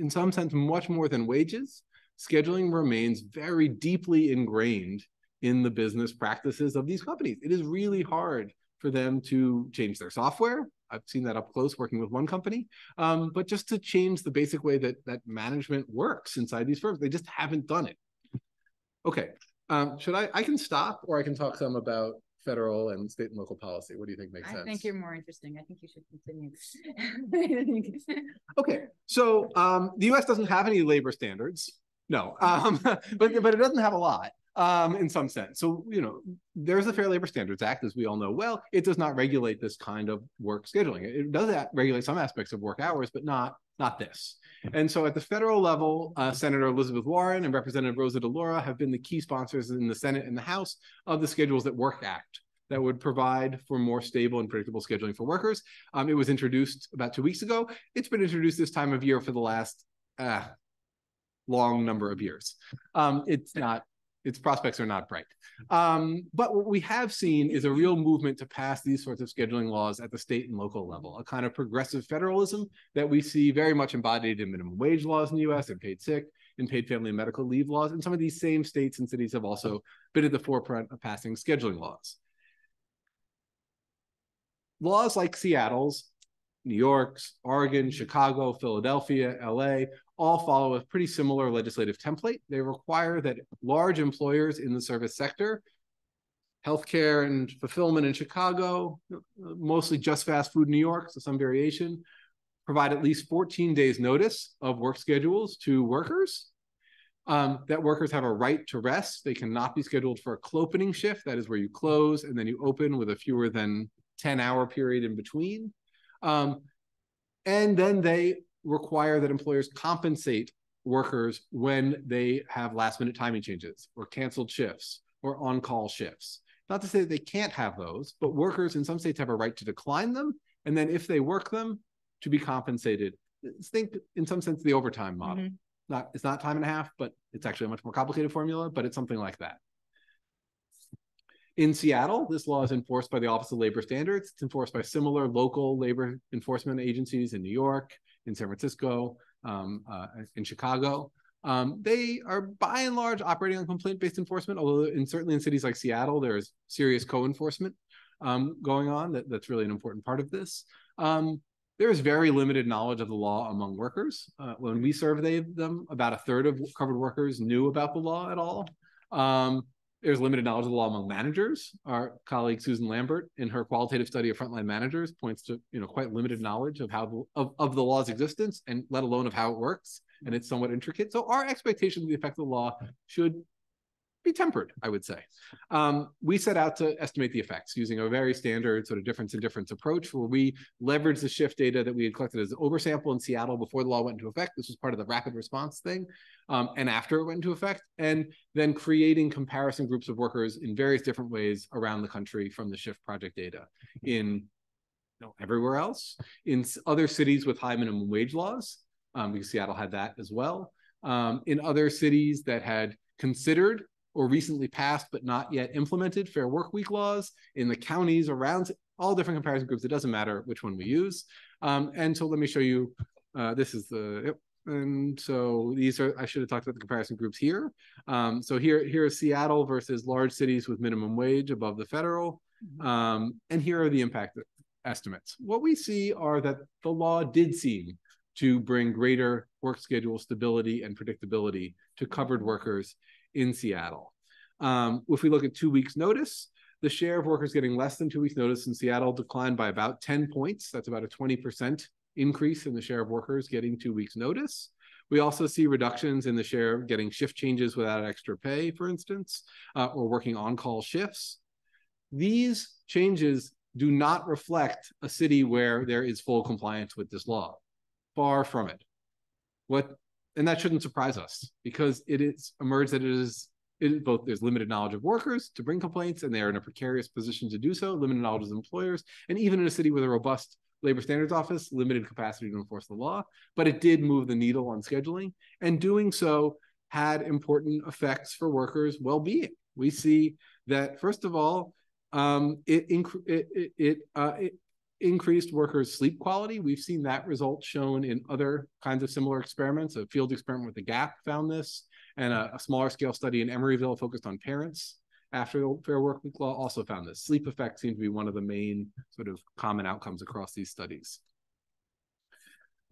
in some sense, much more than wages, scheduling remains very deeply ingrained in the business practices of these companies. It is really hard for them to change their software. I've seen that up close working with one company, um, but just to change the basic way that that management works inside these firms, they just haven't done it. Okay, um, should I? I can stop, or I can talk some about federal and state and local policy. What do you think makes I sense? I think you're more interesting. I think you should continue. okay, so um, the U.S. doesn't have any labor standards. No, um, but but it doesn't have a lot um, in some sense. So you know, there's the Fair Labor Standards Act, as we all know well. It does not regulate this kind of work scheduling. It does that regulate some aspects of work hours, but not not this. And so at the federal level, uh, Senator Elizabeth Warren and Representative Rosa DeLauro have been the key sponsors in the Senate and the House of the Schedules that Work Act that would provide for more stable and predictable scheduling for workers. Um, it was introduced about two weeks ago. It's been introduced this time of year for the last uh, long number of years. Um, it's not its prospects are not bright. Um, but what we have seen is a real movement to pass these sorts of scheduling laws at the state and local level, a kind of progressive federalism that we see very much embodied in minimum wage laws in the US and paid sick and paid family and medical leave laws. And some of these same states and cities have also been at the forefront of passing scheduling laws. Laws like Seattle's, New York's, Oregon, Chicago, Philadelphia, LA all follow a pretty similar legislative template. They require that large employers in the service sector, healthcare and fulfillment in Chicago, mostly just fast food in New York, so some variation, provide at least 14 days notice of work schedules to workers. Um, that workers have a right to rest. They cannot be scheduled for a clopening shift. That is where you close and then you open with a fewer than 10 hour period in between. Um, and then they require that employers compensate workers when they have last minute timing changes or canceled shifts or on call shifts. Not to say that they can't have those, but workers in some states have a right to decline them. And then if they work them, to be compensated. Think in some sense the overtime model. Mm-hmm. Not it's not time and a half, but it's actually a much more complicated formula, but it's something like that. In Seattle, this law is enforced by the Office of Labor Standards. It's enforced by similar local labor enforcement agencies in New York, in San Francisco, um, uh, in Chicago. Um, they are by and large operating on complaint-based enforcement, although in certainly in cities like Seattle, there is serious co-enforcement um, going on. That, that's really an important part of this. Um, there is very limited knowledge of the law among workers. Uh, when we surveyed them, about a third of covered workers knew about the law at all. There's limited knowledge of the law among managers. Our colleague Susan Lambert, in her qualitative study of frontline managers, points to you know quite limited knowledge of how the, of, of the law's existence, and let alone of how it works. And it's somewhat intricate. So our expectation of the effect of the law should be tempered, I would say. Um, we set out to estimate the effects using a very standard sort of difference in difference approach where we leveraged the shift data that we had collected as an oversample in Seattle before the law went into effect. This was part of the rapid response thing. Um, and after it went into effect, and then creating comparison groups of workers in various different ways around the country from the shift project data in you know, everywhere else, in other cities with high minimum wage laws, um, because Seattle had that as well. Um, in other cities that had considered or recently passed but not yet implemented fair work week laws in the counties around all different comparison groups. It doesn't matter which one we use. Um, and so let me show you, uh, this is the, yep. and so these are, I should have talked about the comparison groups here. Um, so here, here is Seattle versus large cities with minimum wage above the federal. Mm-hmm. Um, and here are the impact estimates. What we see are that the law did seem to bring greater work schedule stability and predictability to covered workers in Seattle. Um, if we look at two weeks' notice, the share of workers getting less than two weeks' notice in Seattle declined by about 10 points. That's about a 20% increase in the share of workers getting two weeks' notice. We also see reductions in the share of getting shift changes without extra pay, for instance, uh, or working on call shifts. These changes do not reflect a city where there is full compliance with this law. Far from it. What and that shouldn't surprise us because it is emerged that it is it is both there's limited knowledge of workers to bring complaints and they are in a precarious position to do so limited knowledge of employers and even in a city with a robust labor standards office limited capacity to enforce the law. But it did move the needle on scheduling and doing so had important effects for workers well-being. We see that first of all um, it, it, it, uh, it increased workers' sleep quality. We've seen that result shown in other kinds of similar experiments. A field experiment with the Gap found this, and a, a smaller scale study in Emeryville focused on parents after the Fair Work Week law also found this. Sleep effect seemed to be one of the main sort of common outcomes across these studies.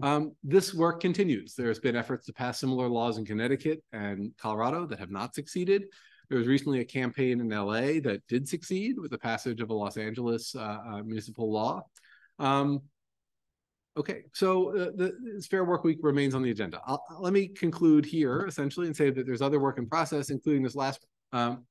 Um, this work continues. There's been efforts to pass similar laws in Connecticut and Colorado that have not succeeded. There was recently a campaign in LA that did succeed with the passage of a Los Angeles uh, uh, municipal law. Um, okay, so uh, the, Fair Work Week remains on the agenda. I'll, let me conclude here essentially and say that there's other work in process, including this last um,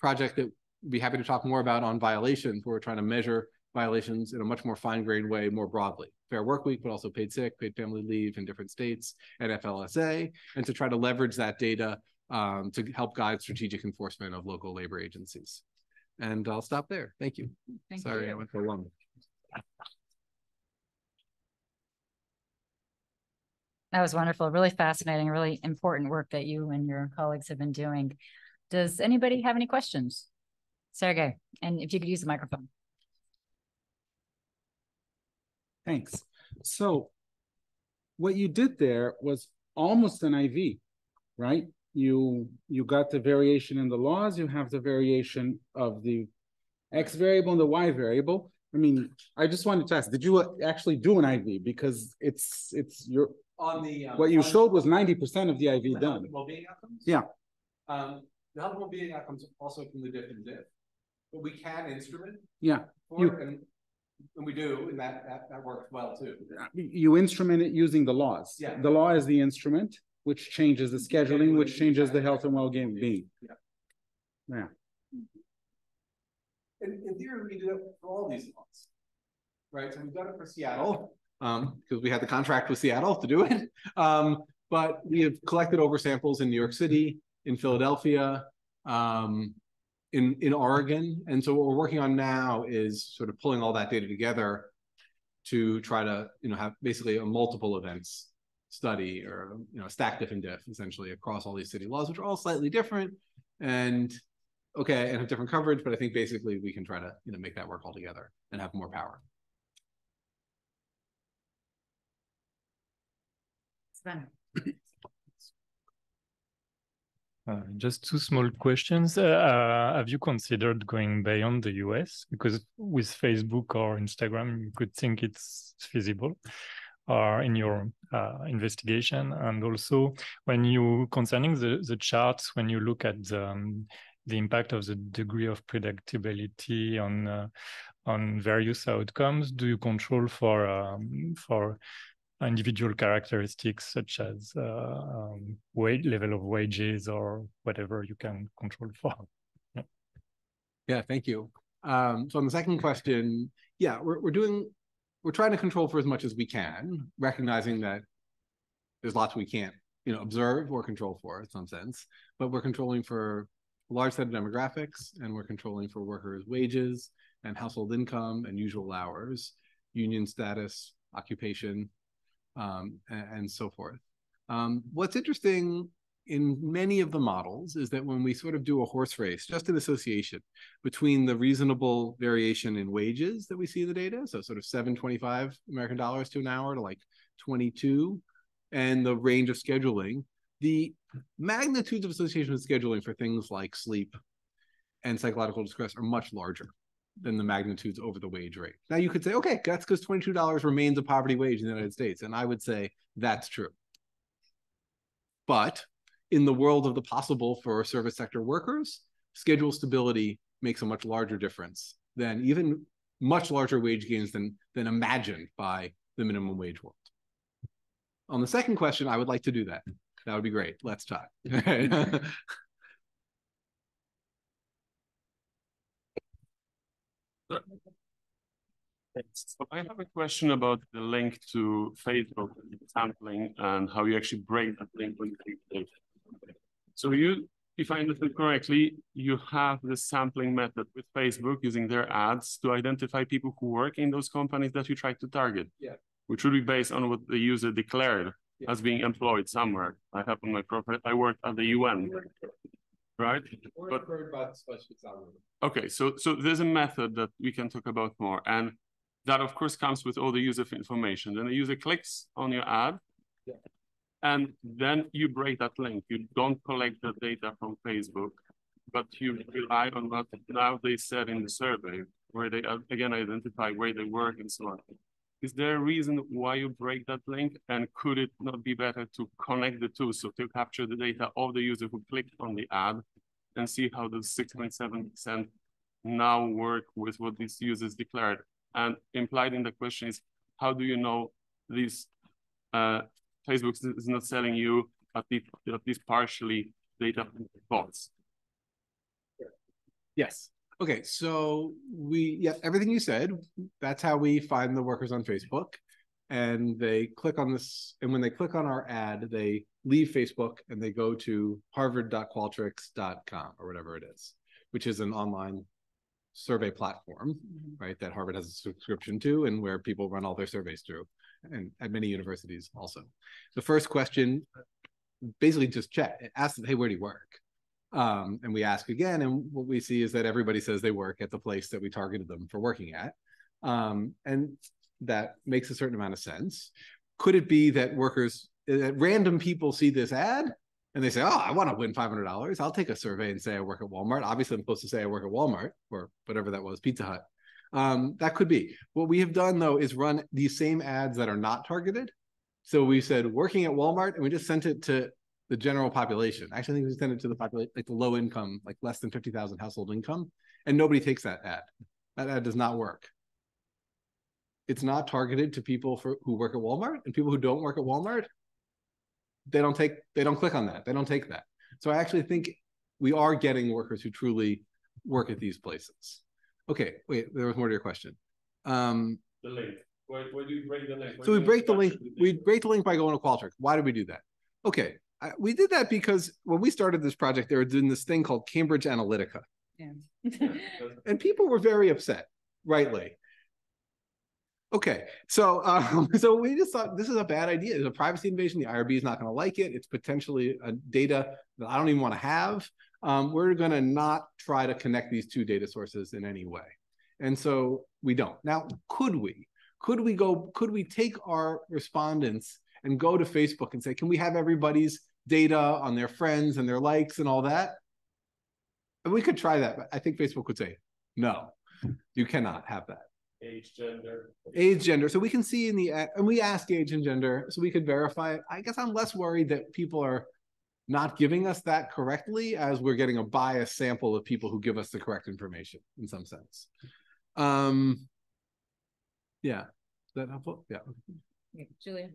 project that we'd be happy to talk more about on violations, where we're trying to measure violations in a much more fine-grained way more broadly. Fair Work Week, but also paid sick, paid family leave in different states, and FLSA, and to try to leverage that data um, to help guide strategic enforcement of local labor agencies. And I'll stop there. Thank you. Thank Sorry, you. I went for long. That was wonderful, really fascinating, really important work that you and your colleagues have been doing. Does anybody have any questions? Sergey, and if you could use the microphone. Thanks. So what you did there was almost an IV, right? You you got the variation in the laws, you have the variation of the X variable and the Y variable. I mean, I just wanted to ask, did you actually do an IV? Because it's it's your On the. um, what you showed was 90% of the the IV health done. Well-being outcomes? Yeah. Um, the health and well-being outcomes also from the diff and diff. But we can instrument Yeah. You- and, and we do, and that, that, that works well too. You instrument it using the laws. Yeah. The law is the instrument, which changes the scheduling, which changes the health and well-being. Yeah. Yeah. In, in theory, we do that for all these laws. Right, so we've done it for Seattle, um, because we had the contract with Seattle to do it. Um, but we have collected over samples in New York City, in Philadelphia, um, in, in Oregon. And so what we're working on now is sort of pulling all that data together to try to, you know, have basically a multiple events study or, you know, stack diff and diff essentially across all these city laws, which are all slightly different. And okay, and have different coverage, but I think basically we can try to, you know, make that work all together and have more power. Sven. Uh, just two small questions. Uh, uh, have you considered going beyond the US? Because with Facebook or Instagram, you could think it's feasible or in your uh, investigation. And also when you concerning the, the charts, when you look at the, um, the impact of the degree of predictability on uh, on various outcomes, do you control for um, for individual characteristics such as uh, um, wage level of wages or whatever you can control for. Yeah, thank you. Um, so on the second question, yeah, we're, we're doing, we're trying to control for as much as we can, recognizing that there's lots we can't, you know, observe or control for in some sense, but we're controlling for a large set of demographics and we're controlling for workers' wages and household income and usual hours, union status, occupation, um, and, and so forth. Um, what's interesting in many of the models is that when we sort of do a horse race, just an association between the reasonable variation in wages that we see in the data, so sort of 725 American dollars to an hour to like 22, and the range of scheduling, the magnitudes of association with scheduling for things like sleep and psychological distress are much larger than the magnitudes over the wage rate. Now you could say, okay, that's because $22 remains a poverty wage in the United States. And I would say that's true. But in the world of the possible for service sector workers, schedule stability makes a much larger difference than even much larger wage gains than, than imagined by the minimum wage world. On the second question, I would like to do that. That would be great. Let's talk. So I have a question about the link to Facebook sampling and how you actually break that link when you take data. So you, if I understood correctly, you have the sampling method with Facebook using their ads to identify people who work in those companies that you try to target. Yeah. Which would be based on what the user declared Yeah. as being employed somewhere. I have on my profile, I worked at the UN, right? But Okay, so so there's a method that we can talk about more, and that of course comes with all the user information. Then the user clicks on your ad, Yeah. And then you break that link. You don't collect the data from Facebook, but you rely on what now they said in the survey, where they again identify where they work and so on. Is there a reason why you break that link? And could it not be better to connect the two? So to capture the data of the user who clicked on the ad and see how the 6.7% now work with what these users declared. And implied in the question is, how do you know these uh, Facebook is- is not selling you at least, at least partially data bots? Yes. Okay, so we, yeah, everything you said, that's how we find the workers on Facebook. And they click on this, and when they click on our ad, they leave Facebook and they go to harvard.qualtrics.com or whatever it is, which is an online survey platform, mm-hmm. right, that Harvard has a subscription to and where people run all their surveys through, and at many universities also. The first question basically just check, ask them, hey, where do you work? Um, and we ask again, and what we see is that everybody says they work at the place that we targeted them for working at. Um, and that makes a certain amount of sense. Could it be that workers, that random people see this ad and they say, "Oh, I want to win five hundred dollars. I'll take a survey and say I work at Walmart." Obviously, I'm supposed to say I work at Walmart or whatever that was, Pizza Hut. Um, that could be. What we have done though is run these same ads that are not targeted. So we said working at Walmart, and we just sent it to the general population. Actually, I think we sent it to the population, like the low income, like less than fifty thousand household income, and nobody takes that ad. That ad does not work it's not targeted to people for who work at Walmart and people who don't work at Walmart. They don't take they don't click on that. They don't take that. So I actually think we are getting workers who truly work at these places. Okay, wait, there was more to your question. Um, the link. Why, why do you break the link? Why so we break the link. We break the link by going to Qualtrics. Why did we do that? Okay, I, we did that because when we started this project, they were doing this thing called Cambridge Analytica, and people were very upset, rightly. Okay, so um, so we just thought this is a bad idea. It's a privacy invasion. The IRB is not going to like it. It's potentially a data that I don't even want to have. Um, we're going to not try to connect these two data sources in any way, and so we don't. Now, could we? Could we go? Could we take our respondents and go to Facebook and say, can we have everybody's data on their friends and their likes and all that? And we could try that, but I think Facebook would say, no, you cannot have that Age, gender. age gender so we can see in the and we ask age and gender so we could verify it i guess i'm less worried that people are not giving us that correctly as we're getting a biased sample of people who give us the correct information in some sense um yeah is that helpful yeah Julia.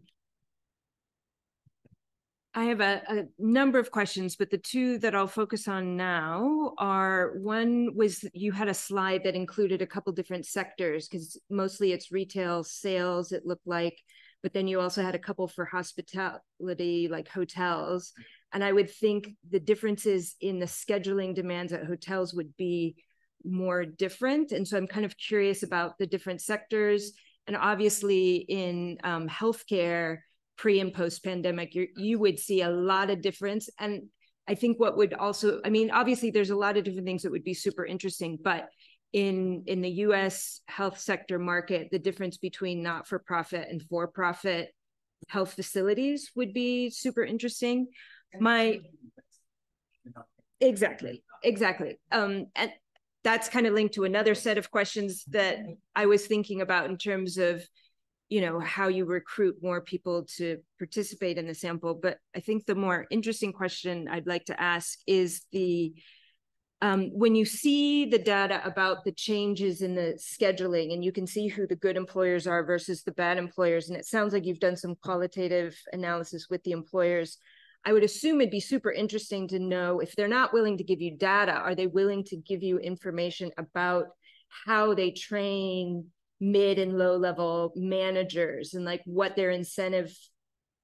I have a, a number of questions, but the two that I'll focus on now are one was you had a slide that included a couple different sectors because mostly it's retail sales, it looked like, but then you also had a couple for hospitality, like hotels. And I would think the differences in the scheduling demands at hotels would be more different. And so I'm kind of curious about the different sectors. And obviously in um, healthcare, pre and post pandemic, you would see a lot of difference. And I think what would also, I mean, obviously there's a lot of different things that would be super interesting, but in in the U.S. health sector market, the difference between not for profit and for profit health facilities would be super interesting. My exactly, exactly. Um, and that's kind of linked to another set of questions that I was thinking about in terms of you know how you recruit more people to participate in the sample. But i think the more interesting question i'd like to ask is the um, when you see the data about the changes in the scheduling and you can see who the good employers are versus the bad employers and it sounds like you've done some qualitative analysis with the employers i would assume it'd be super interesting to know if they're not willing to give you data are they willing to give you information about how they train mid and low level managers and like what their incentive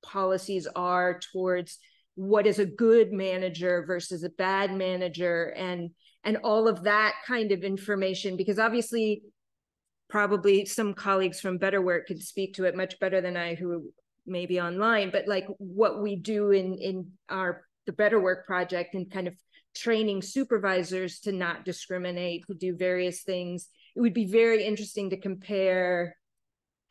policies are towards what is a good manager versus a bad manager and and all of that kind of information? Because obviously probably some colleagues from better work could speak to it much better than i who may be online but like what we do in in our the better work project and kind of training supervisors to not discriminate to do various things. It would be very interesting to compare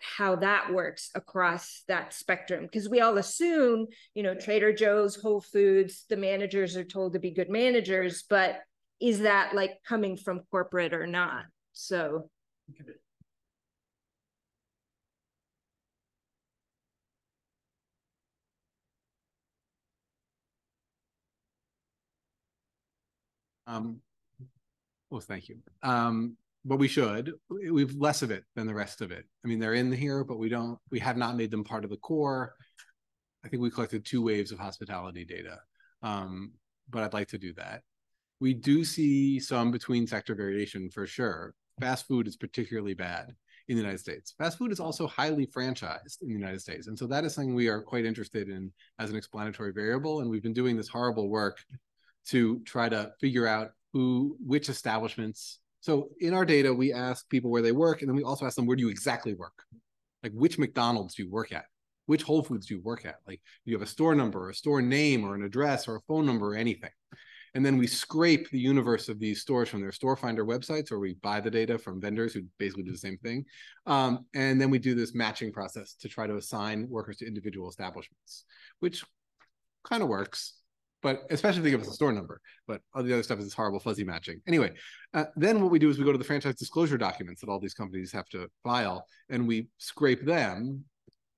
how that works across that spectrum because we all assume you know trader joe's whole foods the managers are told to be good managers but is that like coming from corporate or not? So um well thank you. Um but we should. We've less of it than the rest of it. I mean they're in here but we don't we have not made them part of the core. I think we collected two waves of hospitality data. Um, but i'd like to do that. We do see some between sector variation for sure. Fast food is particularly bad in the united states. Fast food is also highly franchised in the united states. And so that is something we are quite interested in as an explanatory variable. And we've been doing this horrible work to try to figure out who which establishments So in our data, we ask people where they work, and then we also ask them, where do you exactly work? Like which McDonald's do you work at? Which Whole Foods do you work at? Like you have a store number, a store name, or an address, or a phone number, or anything. And then we scrape the universe of these stores from their store finder websites, or we buy the data from vendors who basically do the same thing. Um, and then we do this matching process to try to assign workers to individual establishments, which kind of works but especially if they give us a store number. But all the other stuff is this horrible fuzzy matching. Anyway, uh, then what we do is we go to the franchise disclosure documents that all these companies have to file, and we scrape them,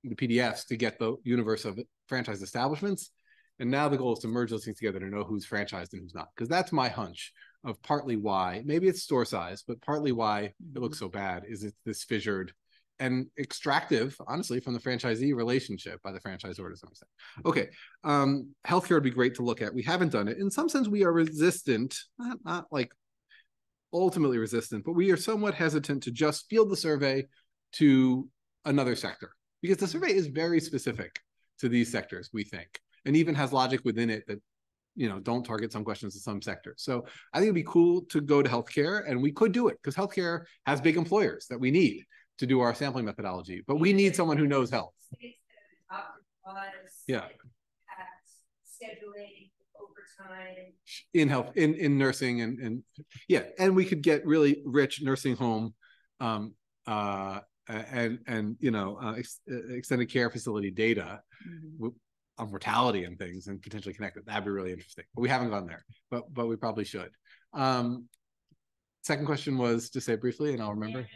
the PDFs, to get the universe of franchise establishments. And now the goal is to merge those things together to know who's franchised and who's not. Because that's my hunch of partly why, maybe it's store size, but partly why it looks so bad is it's this fissured and extractive, honestly, from the franchisee relationship by the franchisor to some extent. Okay, um, healthcare would be great to look at. We haven't done it. In some sense, we are resistant, not, not like ultimately resistant, but we are somewhat hesitant to just field the survey to another sector because the survey is very specific to these sectors, we think, and even has logic within it that you know don't target some questions to some sectors. So I think it'd be cool to go to healthcare, and we could do it because healthcare has big employers that we need to do our sampling methodology, but we need someone who knows health. Yeah. Scheduling overtime. In health, in, in nursing and, and yeah, and we could get really rich nursing home um, uh, and, and, you know, uh, ex extended care facility data mm-hmm. on mortality and things and potentially connect it. That'd be really interesting, but we haven't gone there, but, but we probably should. Um, second question was to say briefly, and I'll remember.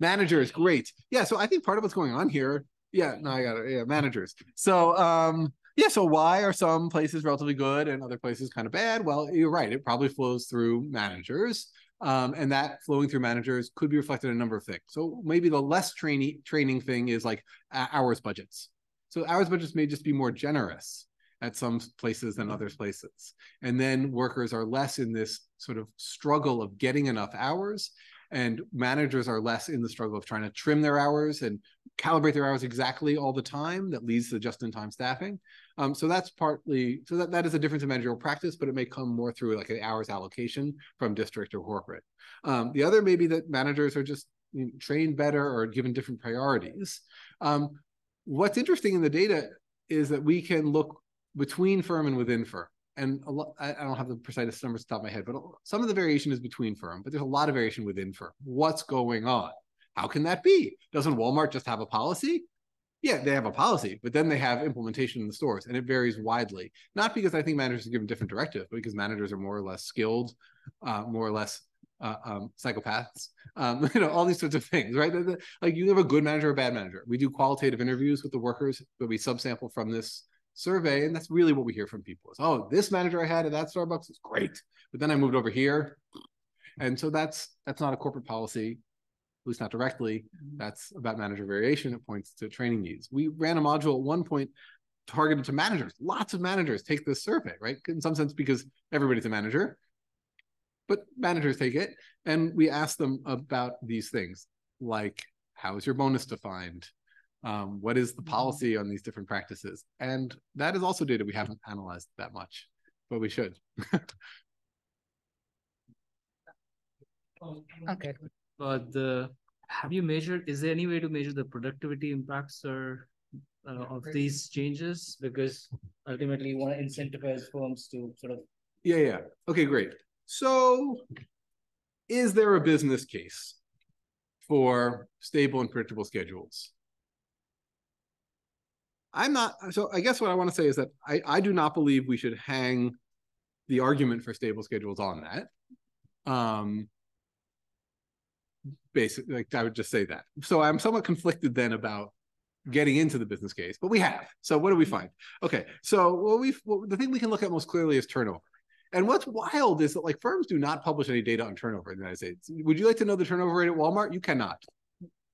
Managers, great. Yeah, so I think part of what's going on here, yeah, no, I got it. Yeah, managers. So um, yeah, so why are some places relatively good and other places kind of bad? Well, you're right. It probably flows through managers. Um, and that flowing through managers could be reflected in a number of things. So maybe the less training training thing is like hours budgets. So hours budgets may just be more generous at some places than other places. And then workers are less in this sort of struggle of getting enough hours and managers are less in the struggle of trying to trim their hours and calibrate their hours exactly all the time that leads to just-in-time staffing. Um, so that's partly so that, that is a difference in managerial practice but it may come more through like an hours allocation from district or corporate. Um, the other may be that managers are just you know, trained better or given different priorities. Um, what's interesting in the data is that we can look between firm and within firm and I, don't have the precise numbers off the top of my head, but some of the variation is between firm, but there's a lot of variation within firm. What's going on? How can that be? Doesn't Walmart just have a policy? Yeah, they have a policy, but then they have implementation in the stores, and it varies widely. Not because I think managers are given different directives, but because managers are more or less skilled, uh, more or less uh, um, psychopaths, um, you know, all these sorts of things, right? Like you have a good manager or a bad manager. We do qualitative interviews with the workers, but we subsample from this survey, and that's really what we hear from people is, oh, this manager I had at that Starbucks is great, but then I moved over here, and so that's that's not a corporate policy, at least not directly. Mm-hmm. That's about manager variation. It points to training needs. We ran a module at one point targeted to managers. Lots of managers take this survey, right? In some sense, because everybody's a manager, but managers take it, and we ask them about these things like how is your bonus defined? Um, what is the mm-hmm. policy on these different practices? And that is also data we haven't analyzed that much but we should. Okay. But the have you measured is there any way to measure the productivity impacts or uh, of these changes? Because ultimately you want to incentivize firms to sort of yeah yeah. Okay great. So is there a business case for stable and predictable schedules I'm not. So I guess what I want to say is that I, I do not believe we should hang the argument for stable schedules on that. Um, basically, like I would just say that. So I'm somewhat conflicted then about getting into the business case, but we have. So what do we find? Okay, so what we well, the thing we can look at most clearly is turnover. And what's wild is that like firms do not publish any data on turnover in the United States. Would you like to know the turnover rate at Walmart? You cannot.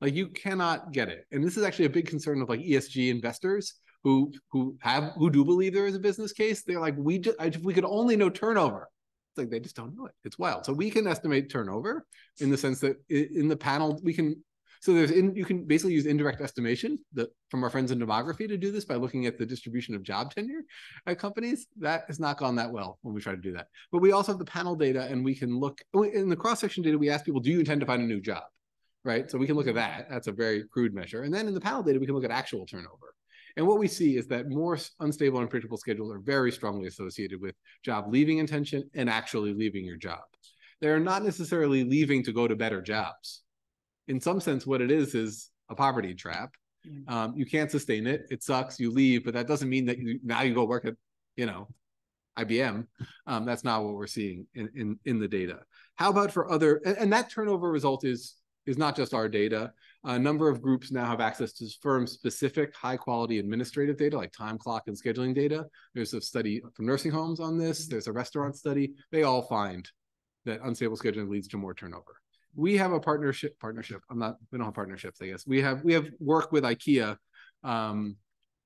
Like you cannot get it. And this is actually a big concern of like ESG investors who who have who do believe there is a business case. They're like, we just if we could only know turnover. It's like they just don't know it. It's wild. So we can estimate turnover in the sense that in the panel we can. So there's in you can basically use indirect estimation that from our friends in demography to do this by looking at the distribution of job tenure at companies. That has not gone that well when we try to do that. But we also have the panel data and we can look in the cross-section data, we ask people, do you intend to find a new job? Right. So we can look at that. That's a very crude measure. And then in the panel data, we can look at actual turnover. And what we see is that more unstable and unpredictable schedules are very strongly associated with job leaving intention and actually leaving your job. They're not necessarily leaving to go to better jobs. In some sense, what it is is a poverty trap. Um, you can't sustain it. It sucks. You leave, but that doesn't mean that you now you go work at, you know, IBM. Um, that's not what we're seeing in, in in the data. How about for other? And, and that turnover result is is not just our data. A number of groups now have access to firm-specific high-quality administrative data like time clock and scheduling data. There's a study from nursing homes on this. There's a restaurant study. They all find that unstable scheduling leads to more turnover. We have a partnership. Partnership. I'm not. We don't have partnerships. I guess we have. We have work with IKEA um,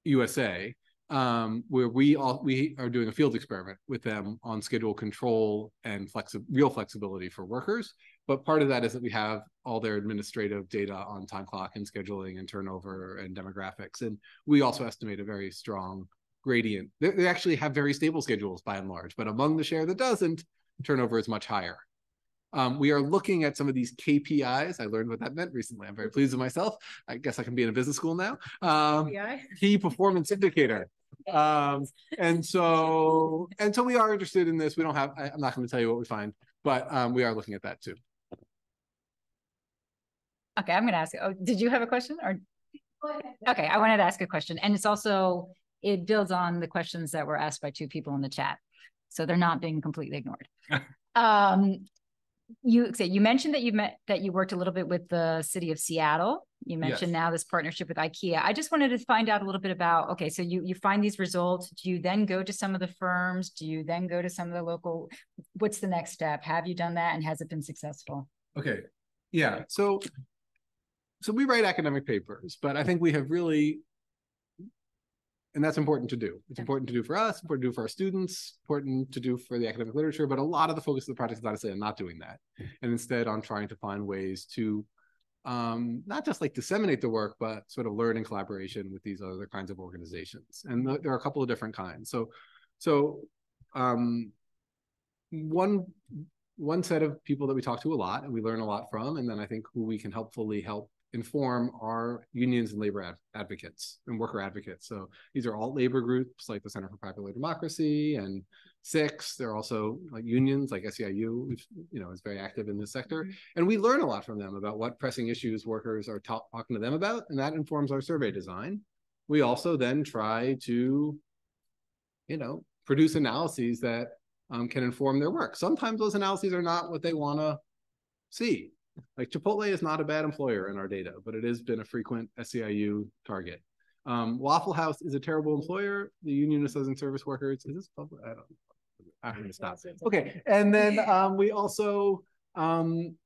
USA um, where we all we are doing a field experiment with them on schedule control and flexi- real flexibility for workers. But part of that is that we have all their administrative data on time clock and scheduling and turnover and demographics, and we also estimate a very strong gradient. They, they actually have very stable schedules by and large, but among the share that doesn't, turnover is much higher. Um, we are looking at some of these KPIs. I learned what that meant recently. I'm very pleased with myself. I guess I can be in a business school now. Um, key performance indicator. Um, and so, and so we are interested in this. We don't have, I, am not going to tell you what we find, but um, we are looking at that too. Okay, I'm going to ask. Oh, did you have a question or? Okay, I wanted to ask a question. And it's also, it builds on the questions that were asked by two people in the chat. So they're not being completely ignored. um, you say you mentioned that you met that you worked a little bit with the city of Seattle. You mentioned yes. now this partnership with IKEA. I just wanted to find out a little bit about okay, so you you find these results. Do you then go to some of the firms? Do you then go to some of the local? What's the next step? Have you done that, and has it been successful? Okay, yeah. So so we write academic papers, but I think we have really and that's important to do. It's important to do for us, important to do for our students, important to do for the academic literature. But a lot of the focus of the project is honestly on not doing that, and instead on trying to find ways to um, not just like disseminate the work, but sort of learn in collaboration with these other kinds of organizations. And th there are a couple of different kinds. So, so um, one one set of people that we talk to a lot and we learn a lot from, and then I think who we can helpfully help inform our unions and labor ad advocates and worker advocates. So these are all labor groups like the Center for Popular Democracy and SIX. They're also like unions like SEIU, which you know is very active in this sector. Mm -hmm. And we learn a lot from them about what pressing issues workers are talking to them about, and that informs our survey design. We also then try to, you know, produce analyses that um, can inform their work. Sometimes those analyses are not what they want to see like Chipotle is not a bad employer in our data, but it has been a frequent SEIU target. Um, Waffle House is a terrible employer. The Union of Southern Service Workers is this public? I don't. I'm going to stop. Okay, and then um, we also um,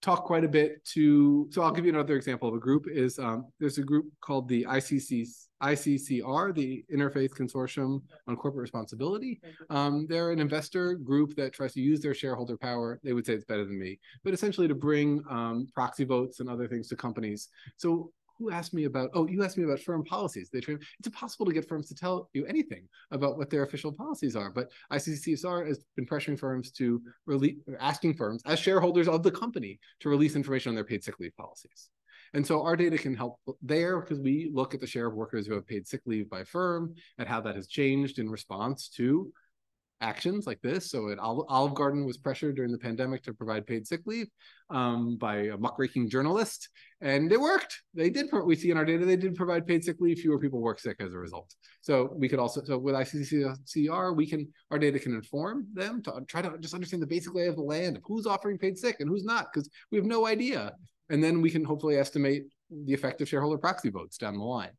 talk quite a bit to. So I'll give you another example of a group. Is um, there's a group called the ICC ICCR, the Interfaith Consortium on Corporate Responsibility. Um, they're an investor group that tries to use their shareholder power. They would say it's better than me, but essentially to bring um, proxy votes and other things to companies. So who asked me about, oh, you asked me about firm policies. They train, it's impossible to get firms to tell you anything about what their official policies are. But ICCR has been pressuring firms to release, asking firms as shareholders of the company to release information on their paid sick leave policies. And so our data can help there because we look at the share of workers who have paid sick leave by firm and how that has changed in response to actions like this. So at Olive Garden was pressured during the pandemic to provide paid sick leave um, by a muckraking journalist, and it worked. They did. We see in our data they did provide paid sick leave. Fewer people work sick as a result. So we could also so with ICCR we can our data can inform them to try to just understand the basic lay of the land of who's offering paid sick and who's not because we have no idea and then we can hopefully estimate the effect of shareholder proxy votes down the line.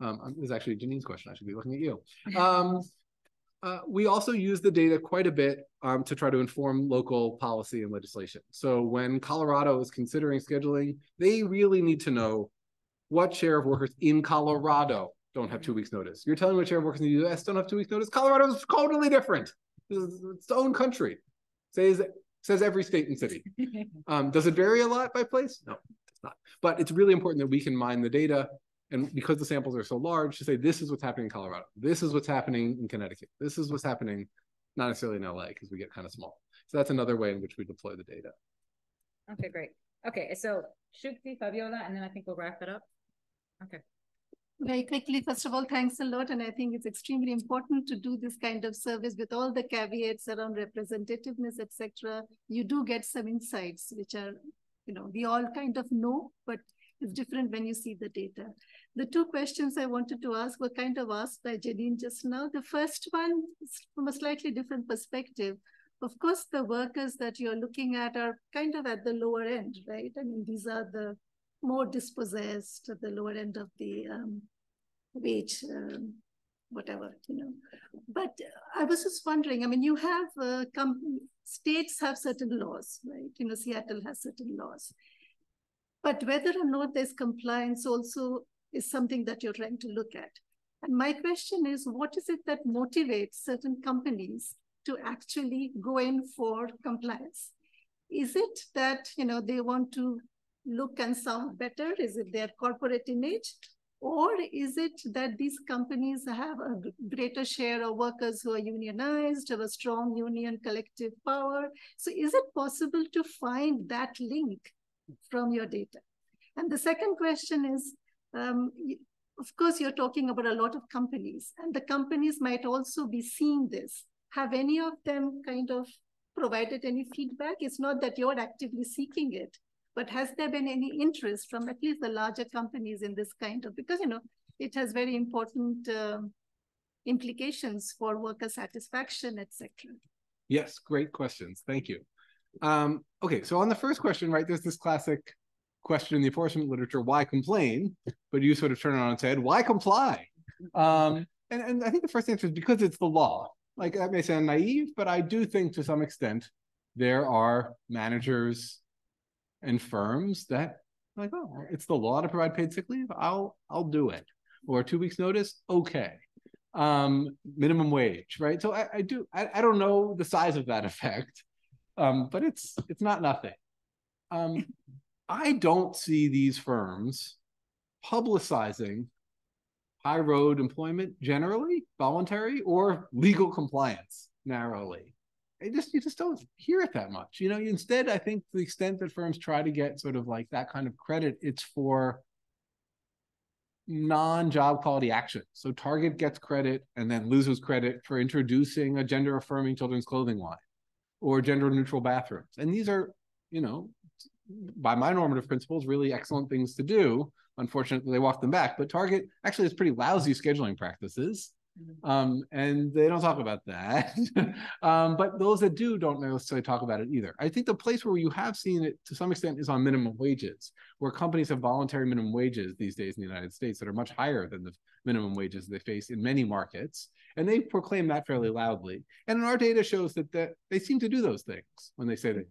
Um, this is actually Janine's question. I should be looking at you. Um, uh, we also use the data quite a bit um, to try to inform local policy and legislation. So when Colorado is considering scheduling, they really need to know what share of workers in Colorado don't have two weeks notice. You're telling me what share of workers in the US don't have two weeks notice? Colorado is totally different. It's its own country. Says says every state and city. Um, does it vary a lot by place? No, it's not. But it's really important that we can mine the data and because the samples are so large, to say this is what's happening in Colorado, this is what's happening in Connecticut, this is what's happening not necessarily in LA because we get kind of small. So that's another way in which we deploy the data. Okay, great. Okay, so Shukti, Fabiola, and then I think we'll wrap it up. Okay. Very quickly, first of all, thanks a lot. And I think it's extremely important to do this kind of service with all the caveats around representativeness, etc. You do get some insights, which are, you know, we all kind of know, but it's different when you see the data. The two questions I wanted to ask were kind of asked by Janine just now. The first one from a slightly different perspective. Of course, the workers that you're looking at are kind of at the lower end, right? I mean, these are the more dispossessed at the lower end of the um, wage, um, whatever, you know. But I was just wondering, I mean, you have, uh, states have certain laws, right? You know, Seattle has certain laws. But whether or not there's compliance also is something that you're trying to look at. And my question is, what is it that motivates certain companies to actually go in for compliance? Is it that you know they want to look and sound better? Is it their corporate image? Or is it that these companies have a greater share of workers who are unionized, have a strong union collective power? So is it possible to find that link from your data? And the second question is, um, of course, you're talking about a lot of companies, and the companies might also be seeing this. Have any of them kind of provided any feedback? It's not that you're actively seeking it, but has there been any interest from at least the larger companies in this kind of, because, you know, it has very important uh, implications for worker satisfaction, etc. Yes, great questions. Thank you. Um, okay, so on the first question, right, there's this classic question in the enforcement literature, why complain? But you sort of turn it on its head, why comply? Um, and, and I think the first answer is because it's the law. Like that may sound naive, but I do think to some extent there are managers and firms that like, oh, it's the law to provide paid sick leave. I'll I'll do it. Or two weeks notice, okay. Um, minimum wage, right? So I, I do I, I don't know the size of that effect, um, but it's it's not nothing. Um, I don't see these firms publicizing high road employment generally, voluntary, or legal compliance narrowly. It just you just don't hear it that much. You know, instead, I think the extent that firms try to get sort of like that kind of credit, it's for non-job quality action. So Target gets credit and then loses credit for introducing a gender affirming children's clothing line or gender neutral bathrooms. And these are, you know, by my normative principles, really excellent things to do. Unfortunately, they walk them back. But Target actually has pretty lousy scheduling practices. Um, and they don't talk about that. um, but those that do don't necessarily talk about it either. I think the place where you have seen it to some extent is on minimum wages, where companies have voluntary minimum wages these days in the United States that are much higher than the minimum wages they face in many markets. And they proclaim that fairly loudly. And our data shows that, that they seem to do those things when they say that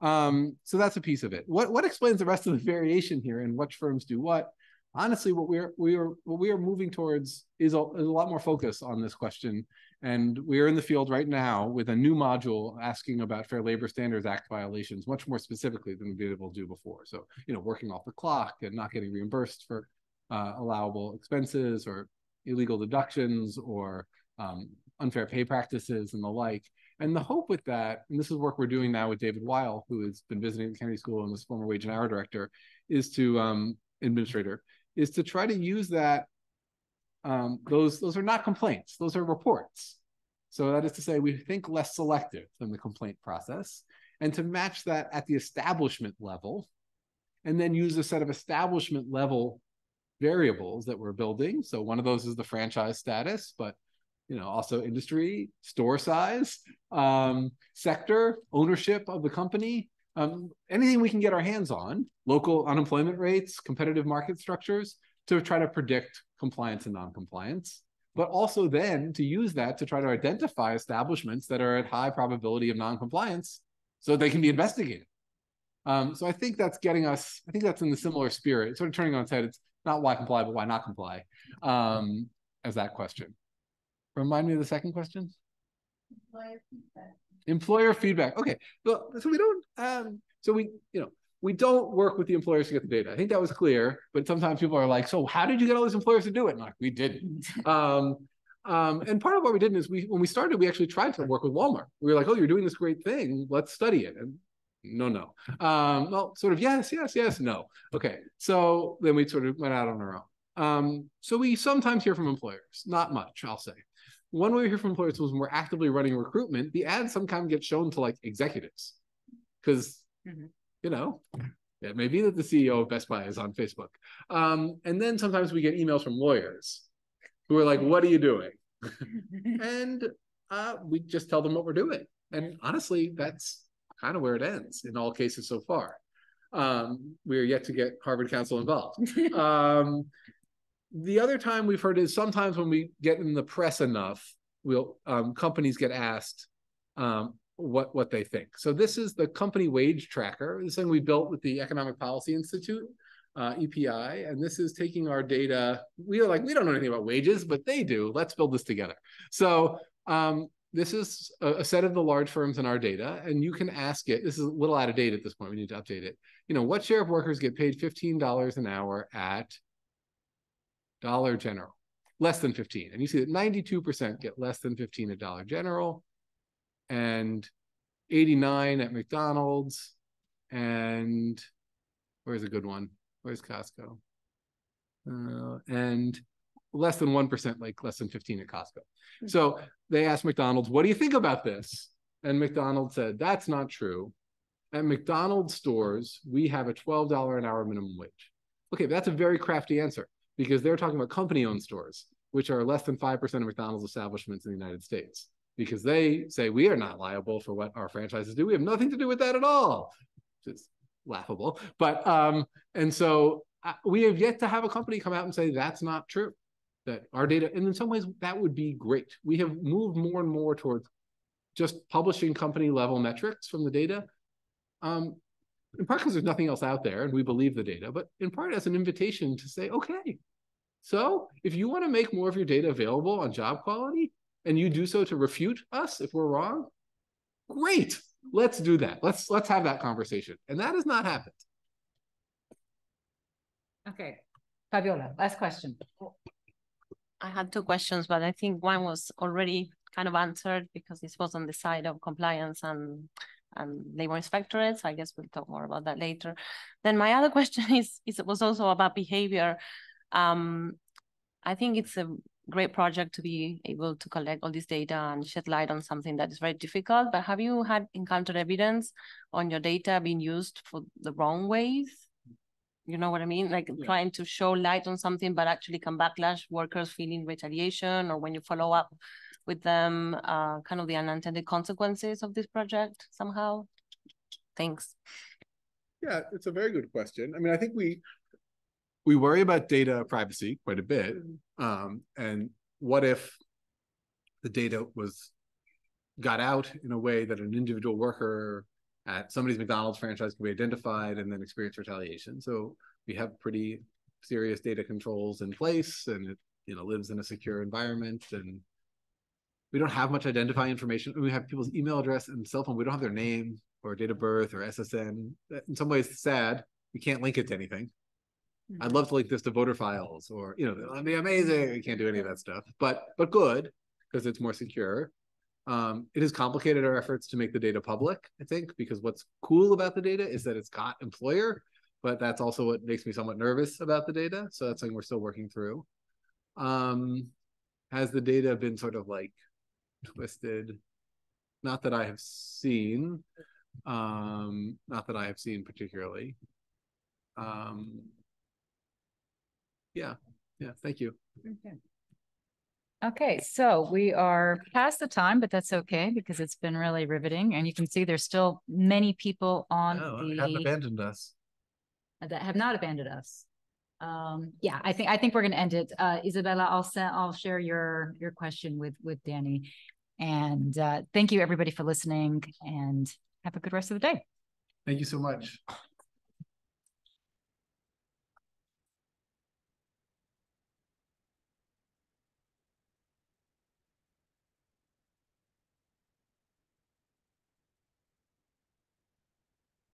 um, so that's a piece of it. What what explains the rest of the variation here and which firms do what? Honestly, what we're we are what we are moving towards is a, is a lot more focus on this question. And we are in the field right now with a new module asking about Fair Labor Standards Act violations, much more specifically than we've been able to do before. So, you know, working off the clock and not getting reimbursed for uh, allowable expenses or illegal deductions or um, unfair pay practices and the like. And the hope with that, and this is work we're doing now with David Weil, who has been visiting the Kennedy School and was former wage and hour director, is to um, administrator, is to try to use that. Um, those those are not complaints; those are reports. So that is to say, we think less selective than the complaint process, and to match that at the establishment level, and then use a set of establishment level variables that we're building. So one of those is the franchise status, but you know also industry store size um, sector ownership of the company um, anything we can get our hands on local unemployment rates competitive market structures to try to predict compliance and non-compliance but also then to use that to try to identify establishments that are at high probability of non-compliance so they can be investigated um, so i think that's getting us i think that's in the similar spirit sort of turning on its head it's not why comply but why not comply um, as that question Remind me of the second question. Feedback. Employer feedback. Okay. Well, so we don't. Um, so we, you know, we don't work with the employers to get the data. I think that was clear, but sometimes people are like, so how did you get all these employers to do it? And like, we didn't. um, um, and part of what we did is we, when we started, we actually tried to work with Walmart. We were like, oh, you're doing this great thing. Let's study it. And no, no. Um, well, sort of yes, yes, yes, no. Okay. So then we sort of went out on our own. Um, so we sometimes hear from employers, not much, I'll say. One way we hear from employers was when we're actively running recruitment, the ad sometimes gets shown to like executives. Because, Mhm. you know, it may be that the CEO of Best Buy is on Facebook. Um, and then sometimes we get emails from lawyers who are like, what are you doing? and uh, we just tell them what we're doing. And honestly, that's kind of where it ends in all cases so far. Um, we are yet to get Harvard Counsel involved. um, the other time we've heard is sometimes when we get in the press enough, we'll um, companies get asked um, what what they think. So this is the company wage tracker. This thing we built with the Economic Policy Institute, uh, EPI, and this is taking our data. We are like we don't know anything about wages, but they do. Let's build this together. So um, this is a, a set of the large firms in our data, and you can ask it. This is a little out of date at this point. We need to update it. You know, what share of workers get paid fifteen dollars an hour at Dollar General? Less than fifteen, and you see that ninety-two percent get less than fifteen at Dollar General, and eighty-nine at McDonald's, and where's a good one? Where's Costco? Uh, and less than 1%, like less than 15 at Costco. So they asked McDonald's, what do you think about this? And McDonald's said, that's not true. At McDonald's stores, we have a $12 an hour minimum wage. Okay, that's a very crafty answer because they're talking about company owned stores, which are less than 5% of McDonald's establishments in the United States because they say we are not liable for what our franchises do. We have nothing to do with that at all, which is laughable. But, um, and so uh, we have yet to have a company come out and say that's not true that our data, and in some ways that would be great. We have moved more and more towards just publishing company level metrics from the data. Um, in part because there's nothing else out there and we believe the data, but in part as an invitation to say, okay, so if you want to make more of your data available on job quality and you do so to refute us if we're wrong, great. Let's do that. Let's let's have that conversation. And that has not happened. Okay, Fabiola, last question. I had two questions, but I think one was already kind of answered because this was on the side of compliance and and labor inspectorates. I guess we'll talk more about that later. Then my other question is, is it was also about behavior. Um, I think it's a great project to be able to collect all this data and shed light on something that is very difficult. But have you had encountered evidence on your data being used for the wrong ways? You know what I mean? Like Yeah. trying to show light on something, but actually come backlash, workers feeling retaliation, or when you follow up with them, uh, kind of the unintended consequences of this project somehow? Thanks. Yeah, it's a very good question. I mean, I think we we worry about data privacy quite a bit. Um, and what if the data was got out in a way that an individual worker at somebody's McDonald's franchise can be identified and then experience retaliation? So we have pretty serious data controls in place, and it you know lives in a secure environment and we don't have much identifying information. We have people's email address and cell phone. We don't have their name or date of birth or SSN. In some ways, it's sad. We can't link it to anything. I'd love to link this to voter files or you know that'd be amazing. We can't do any of that stuff, but but good because it's more secure. Um, it has complicated our efforts to make the data public. I think because what's cool about the data is that it's got employer, but that's also what makes me somewhat nervous about the data. So that's something we're still working through. Um, has the data been sort of like twisted? Not that I have seen. Um, not that I have seen particularly. Um, yeah, yeah, thank you. Okay. Okay, so we are past the time, but that's okay because it's been really riveting and you can see there's still many people on Oh, you haven't abandoned us. that have not abandoned us. Um, yeah, I think, I think we're gonna end it. Uh, Isabella, I'll send, I'll share your, your question with, with Danny. And, uh, thank you everybody for listening and have a good rest of the day. Thank you so much.